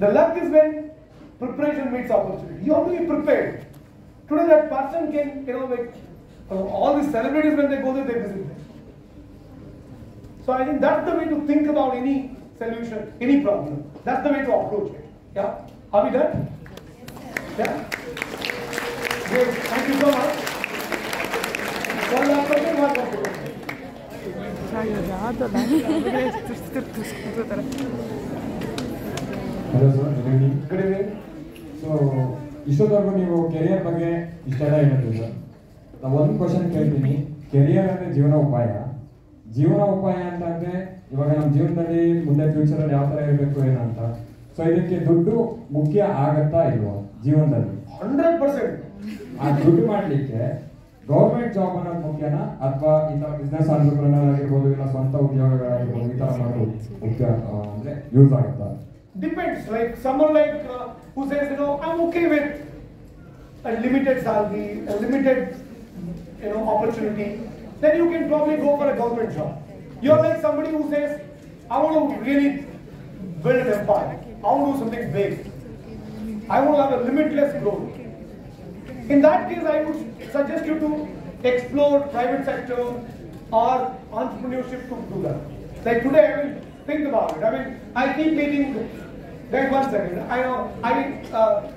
The luck is when preparation meets opportunity. You have to be prepared. Today that person can, you know, like all these celebrities when they go there, they visit there. So I think that's the way to think about any solution, any problem. That's the way to approach it. Yeah? Are we done? Yeah? Great. Thank you so much. One last question, one last question. Hello sir good evening Good evening. So ಇಷ್ಟೊತ್ತವರೆಗೂ ನೀವು career ಬಗ್ಗೆ ಇಷ್ಟೆಲ್ಲ ಹೇಳಿದ್ರಿ sir ನಾವು ಒಂದು question ಕೇಳ್ತೀನಿ career ಅಂದ್ರೆ ಜೀವನೋಪಾಯ ಅಂತ ಅಂದ್ರೆ ಇವಾಗ ನಮ್ಮ ಜೀವನದಲ್ಲಿ ಮುಂದೆ ಫ್ಯೂಚರಲ್ಲಿ ಯಾವ ತರ ಇರಬೇಕು ಏನಂತ ಸೊ ಇದಕ್ಕೆ ದುಡ್ಡು ಮುಖ್ಯ ಆಗತ್ತಾ ಇಲ್ವಾ ಜೀವನದಲ್ಲಿ 100%. ಆ ದುಡ್ಡು ಮಾಡ್ಲಿಕ್ಕೆ ಗೌರ್ಮೆಂಟ್ ಜಾಬ್ ಅನ್ನೋದು ಮುಖ್ಯನಾ ಅಥವಾ ಈ ತರ ಬಿಸ್ನೆಸ್ ಆಂಟ್ರಪ್ರನರ್ ಆಗಿರ್ಬೋದು ಇಲ್ಲ ಸ್ವಂತ ಉದ್ಯೋಗಗಳಾಗಿರ್ಬೋದು ಈ ತರ ಮಾಡೋದು ಮುಖ್ಯ ಅಂದ್ರೆ ಯೂಸ್ ಆಗುತ್ತಾ depends like summer like who says, you know, I'm okay with a limited salary, a limited, you know, opportunity. Then you can probably go for a government job. You're like somebody who says, I want to really build an empire. I want to do something big. I want to have a limitless growth. In that case, I would suggest you to explore private sector or entrepreneurship to do that. Like today, I mean, think about it. I mean, I keep meeting. Wait one second. I know. I uh,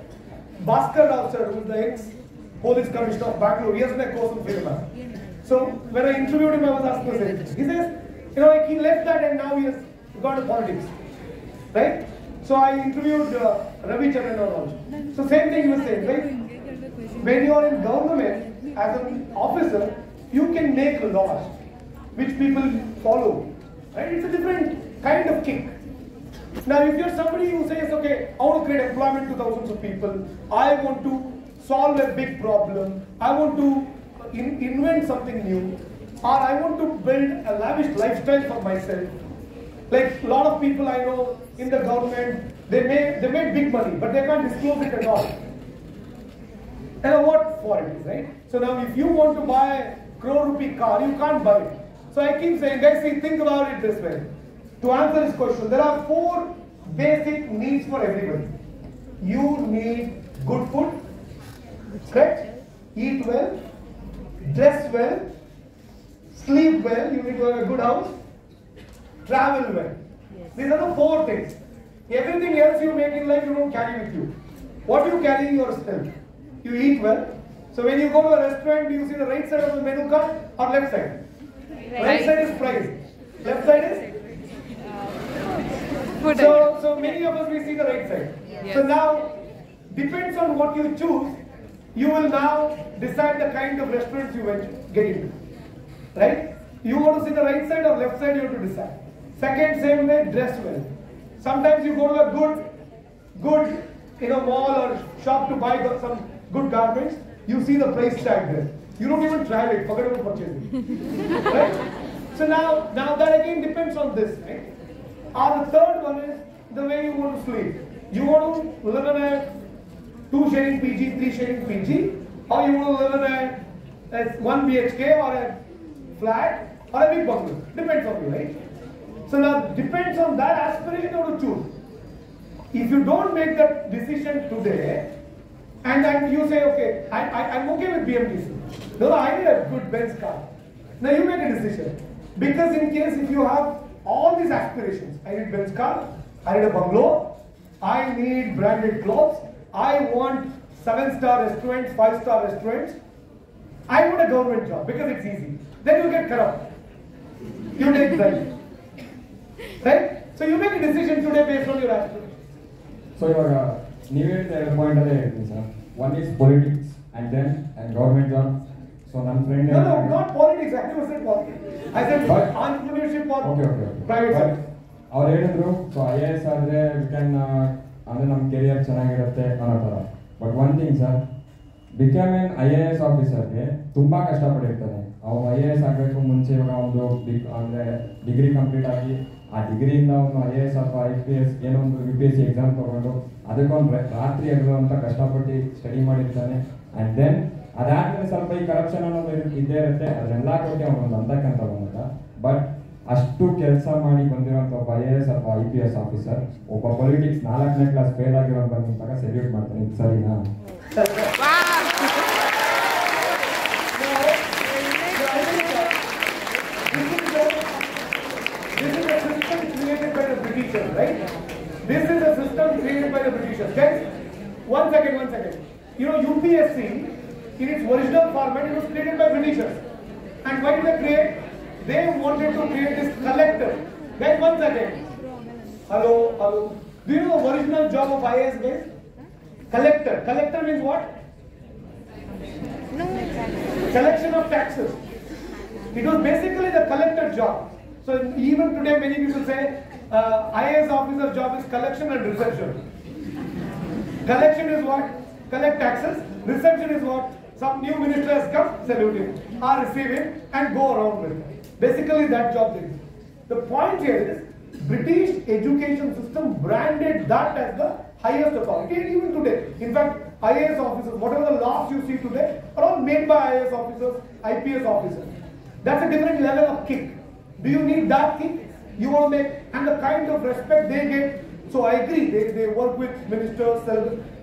Bhaskar Rao sir, who is the ex-police commissioner of Bangalore, he has been a course in film. So when I interviewed him, I was asking the same. He says, you know, like he left that and now he has gone to politics, right? So I interviewed uh, Ravi Chandran also. So same thing he was saying, right? When you are in government as an officer, you can make laws which people follow. Right? It's a different kind of kick. Now, if you're somebody who says, okay, I want to create employment to thousands of people, I want to solve a big problem, I want to in- invent something new, or I want to build a lavish lifestyle for myself. Like a lot of people I know in the government, they make they make big money, but they can't disclose it at all. And what for it is, right? So now if you want to buy a crore rupee car, you can't buy it. So I keep saying, guys, see, think about it this way. To answer this question, there are four basic needs for everybody. You need good food, correct? Eat well, dress well, sleep well, you need to have a good house, travel well. These are the four things. Everything else you make in life, you don't carry with you. What you carry yourself? You eat well. So when you go to a restaurant, do you see the right side of the menu card or left side? Right, side is price. Left side is? Uh, so, so many of us we see the right side. So now, depends on what you choose, you will now decide the kind of restaurants you get into. Right? You want to see the right side or left side, you have to decide. Second, same way, dress well. Sometimes you go to a good, good, you know, mall or shop to buy some good garments. You see the price tag there. You don't even try it. Forget about purchasing. right? So now, now that again depends on this, right? Or the third one is the way you want to sleep. You want to live in a two sharing PG, three sharing PG, or you want to live in a, a one BHK or a flat or a big bungalow. Depends on you, right? So now depends on that aspiration you have to choose. If you don't make that decision today, and then you say, okay, I, I, I'm okay with BMTC. No, no, I need a good Benz car. Now you make a decision. Because in case if you have all these aspirations, I need Benz car, I need a bungalow, I need branded clothes, I want seven star restaurants, five star restaurants, I want a government job because it's easy. Then you get corrupt. You take bribe. Right? So you make a decision today based on your aspirations. So ಇವಾಗ ನೀವು ಹೇಳಿದ ಎರಡು point ಅಲ್ಲೇ ಹೇಳ್ತೀನಿ sir one is politics and then and government job so ನನ್ನ friend No, no, not politics. I never said politics. I said But- entrepreneurship or okay okay private sector. ಅವ್ರು ಹೇಳಿದ್ರು so I A S ಆದರೆ V can ಅಂದರೆ ನಮ್ಮ career ಚೆನ್ನಾಗಿರುತ್ತೆ ಅನ್ನೋ ಥರ. But one thing sir become an I A S ಆಫೀಸರ್ಗೆ ತುಂಬ ಕಷ್ಟಪಟ್ಟಿರ್ತಾನೆ ಅವನು ಐ ಎ ಎಸ್ ಆಗಬೇಕು, ಮುಂಚೆ ಇವಾಗ ಒಂದು ಅಂದರೆ ಡಿಗ್ರಿ ಕಂಪ್ಲೀಟ್ ಆಗಿ ಆ ಡಿಗ್ರಿಯಿಂದ ಅವನು ಐ ಎ ಎಸ್ ಅಥವಾ ಐ ಪಿ ಎಸ್ ಏನೋ ಒಂದು U P S C exam ತೊಗೊಂಡು ಅದಕ್ಕೊಂದು ರಾತ್ರಿ ಹಗಲು ಅಂತ ಕಷ್ಟಪಟ್ಟು ಸ್ಟಡಿ ಮಾಡಿರ್ತಾನೆ. ಆ್ಯಂಡ್ ದೆನ್ ಅದಾದ್ಮೇಲೆ ಸ್ವಲ್ಪ ಈ ಕರಪ್ಷನ್ ಅನ್ನೋದು ಇದ್ದೇ ಇರುತ್ತೆ. ಅದನ್ನೆಲ್ಲ ಕೊಟ್ಟು ಅವನೊಂದು ಅಂತ ಬಂದ ಬಟ್ ಅಷ್ಟು ಕೆಲಸ ಮಾಡಿ ಬಂದಿರೋಂಥ ಒಬ್ಬ ಐ ಎ ಎಸ್ ಅಥವಾ ಐ ಪಿ ಎಸ್ ಆಫೀಸರ್ ಒಬ್ಬ ಪೊಲಿಟಿಕ್ಸ್ ನಾಲ್ಕನೇ ಕ್ಲಾಸ್ ಫೇಲ್ ಆಗಿರೋ ಬಂದಾಗ ಸೆಲ್ಯೂಟ್ ಮಾಡ್ತಾನೆ ಇದು ಸರಿನಾ This is a system created by the Britishers, right? This is a system created by the Britishers. Guys, one second, one second. you know, UPSC, in its original format, it was created by Britishers. And why did they create? They wanted to create this collector. Then once again, hello, hello. Do you know the original job of IAS guys? Collector. Collector means what? No. Collection of taxes. It was basically the collector job. So even today, many people say uh, IAS officer's job is collection and reception. Collection is what? Collect taxes. Reception is what? Some new minister has come, salute him, or receive him, and go around with it. Basically, that job they do. The point here is, British education system branded that as the highest authority, and even today. In fact, IAS officers, whatever the laws you see today, are all made by IAS officers, IPS officers. That's a different level of kick. Do you need that kick? You want to make, and the kind of respect they get. So I agree, they, they work with ministers,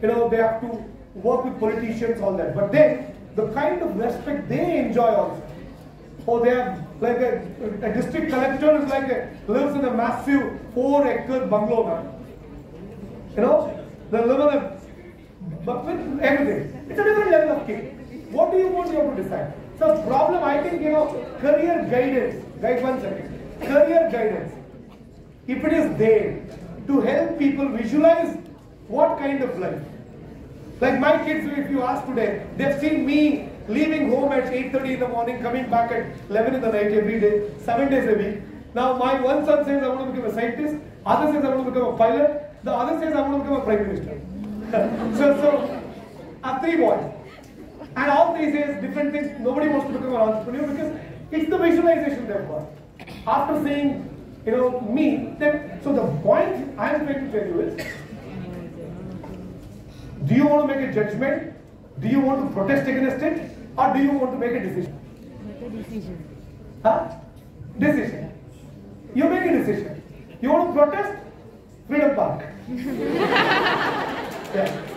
you know, they have to work with politicians, all that. But then, the kind of respect they enjoy also. Oh, they have like a, a district collector is like a, lives in a massive four acre bungalow. You know, they live in a, but with everything. It's a different level of kick. What do you want you have to decide? So problem, I think, you know, career guidance, guide one second. Career guidance, if it is there to help people visualize what kind of life. Like my kids, if you ask today, they've seen me leaving home at 8.30 in the morning, coming back at 11 in the night every day, seven days a week. Now my one son says I want to become a scientist, other says I want to become a pilot, the other says I want to become a prime minister. so, so, I have three boys. And all three says different things. Nobody wants to become an entrepreneur because it's the visualization they've got. After saying, you know, me, then, so the point I'm trying to tell you is, do you want to make a judgment? Do you want to protest against it? Or do you want to make a decision? Make a decision. Huh? Decision. You make a decision. You want to protest? Freedom Park. yeah.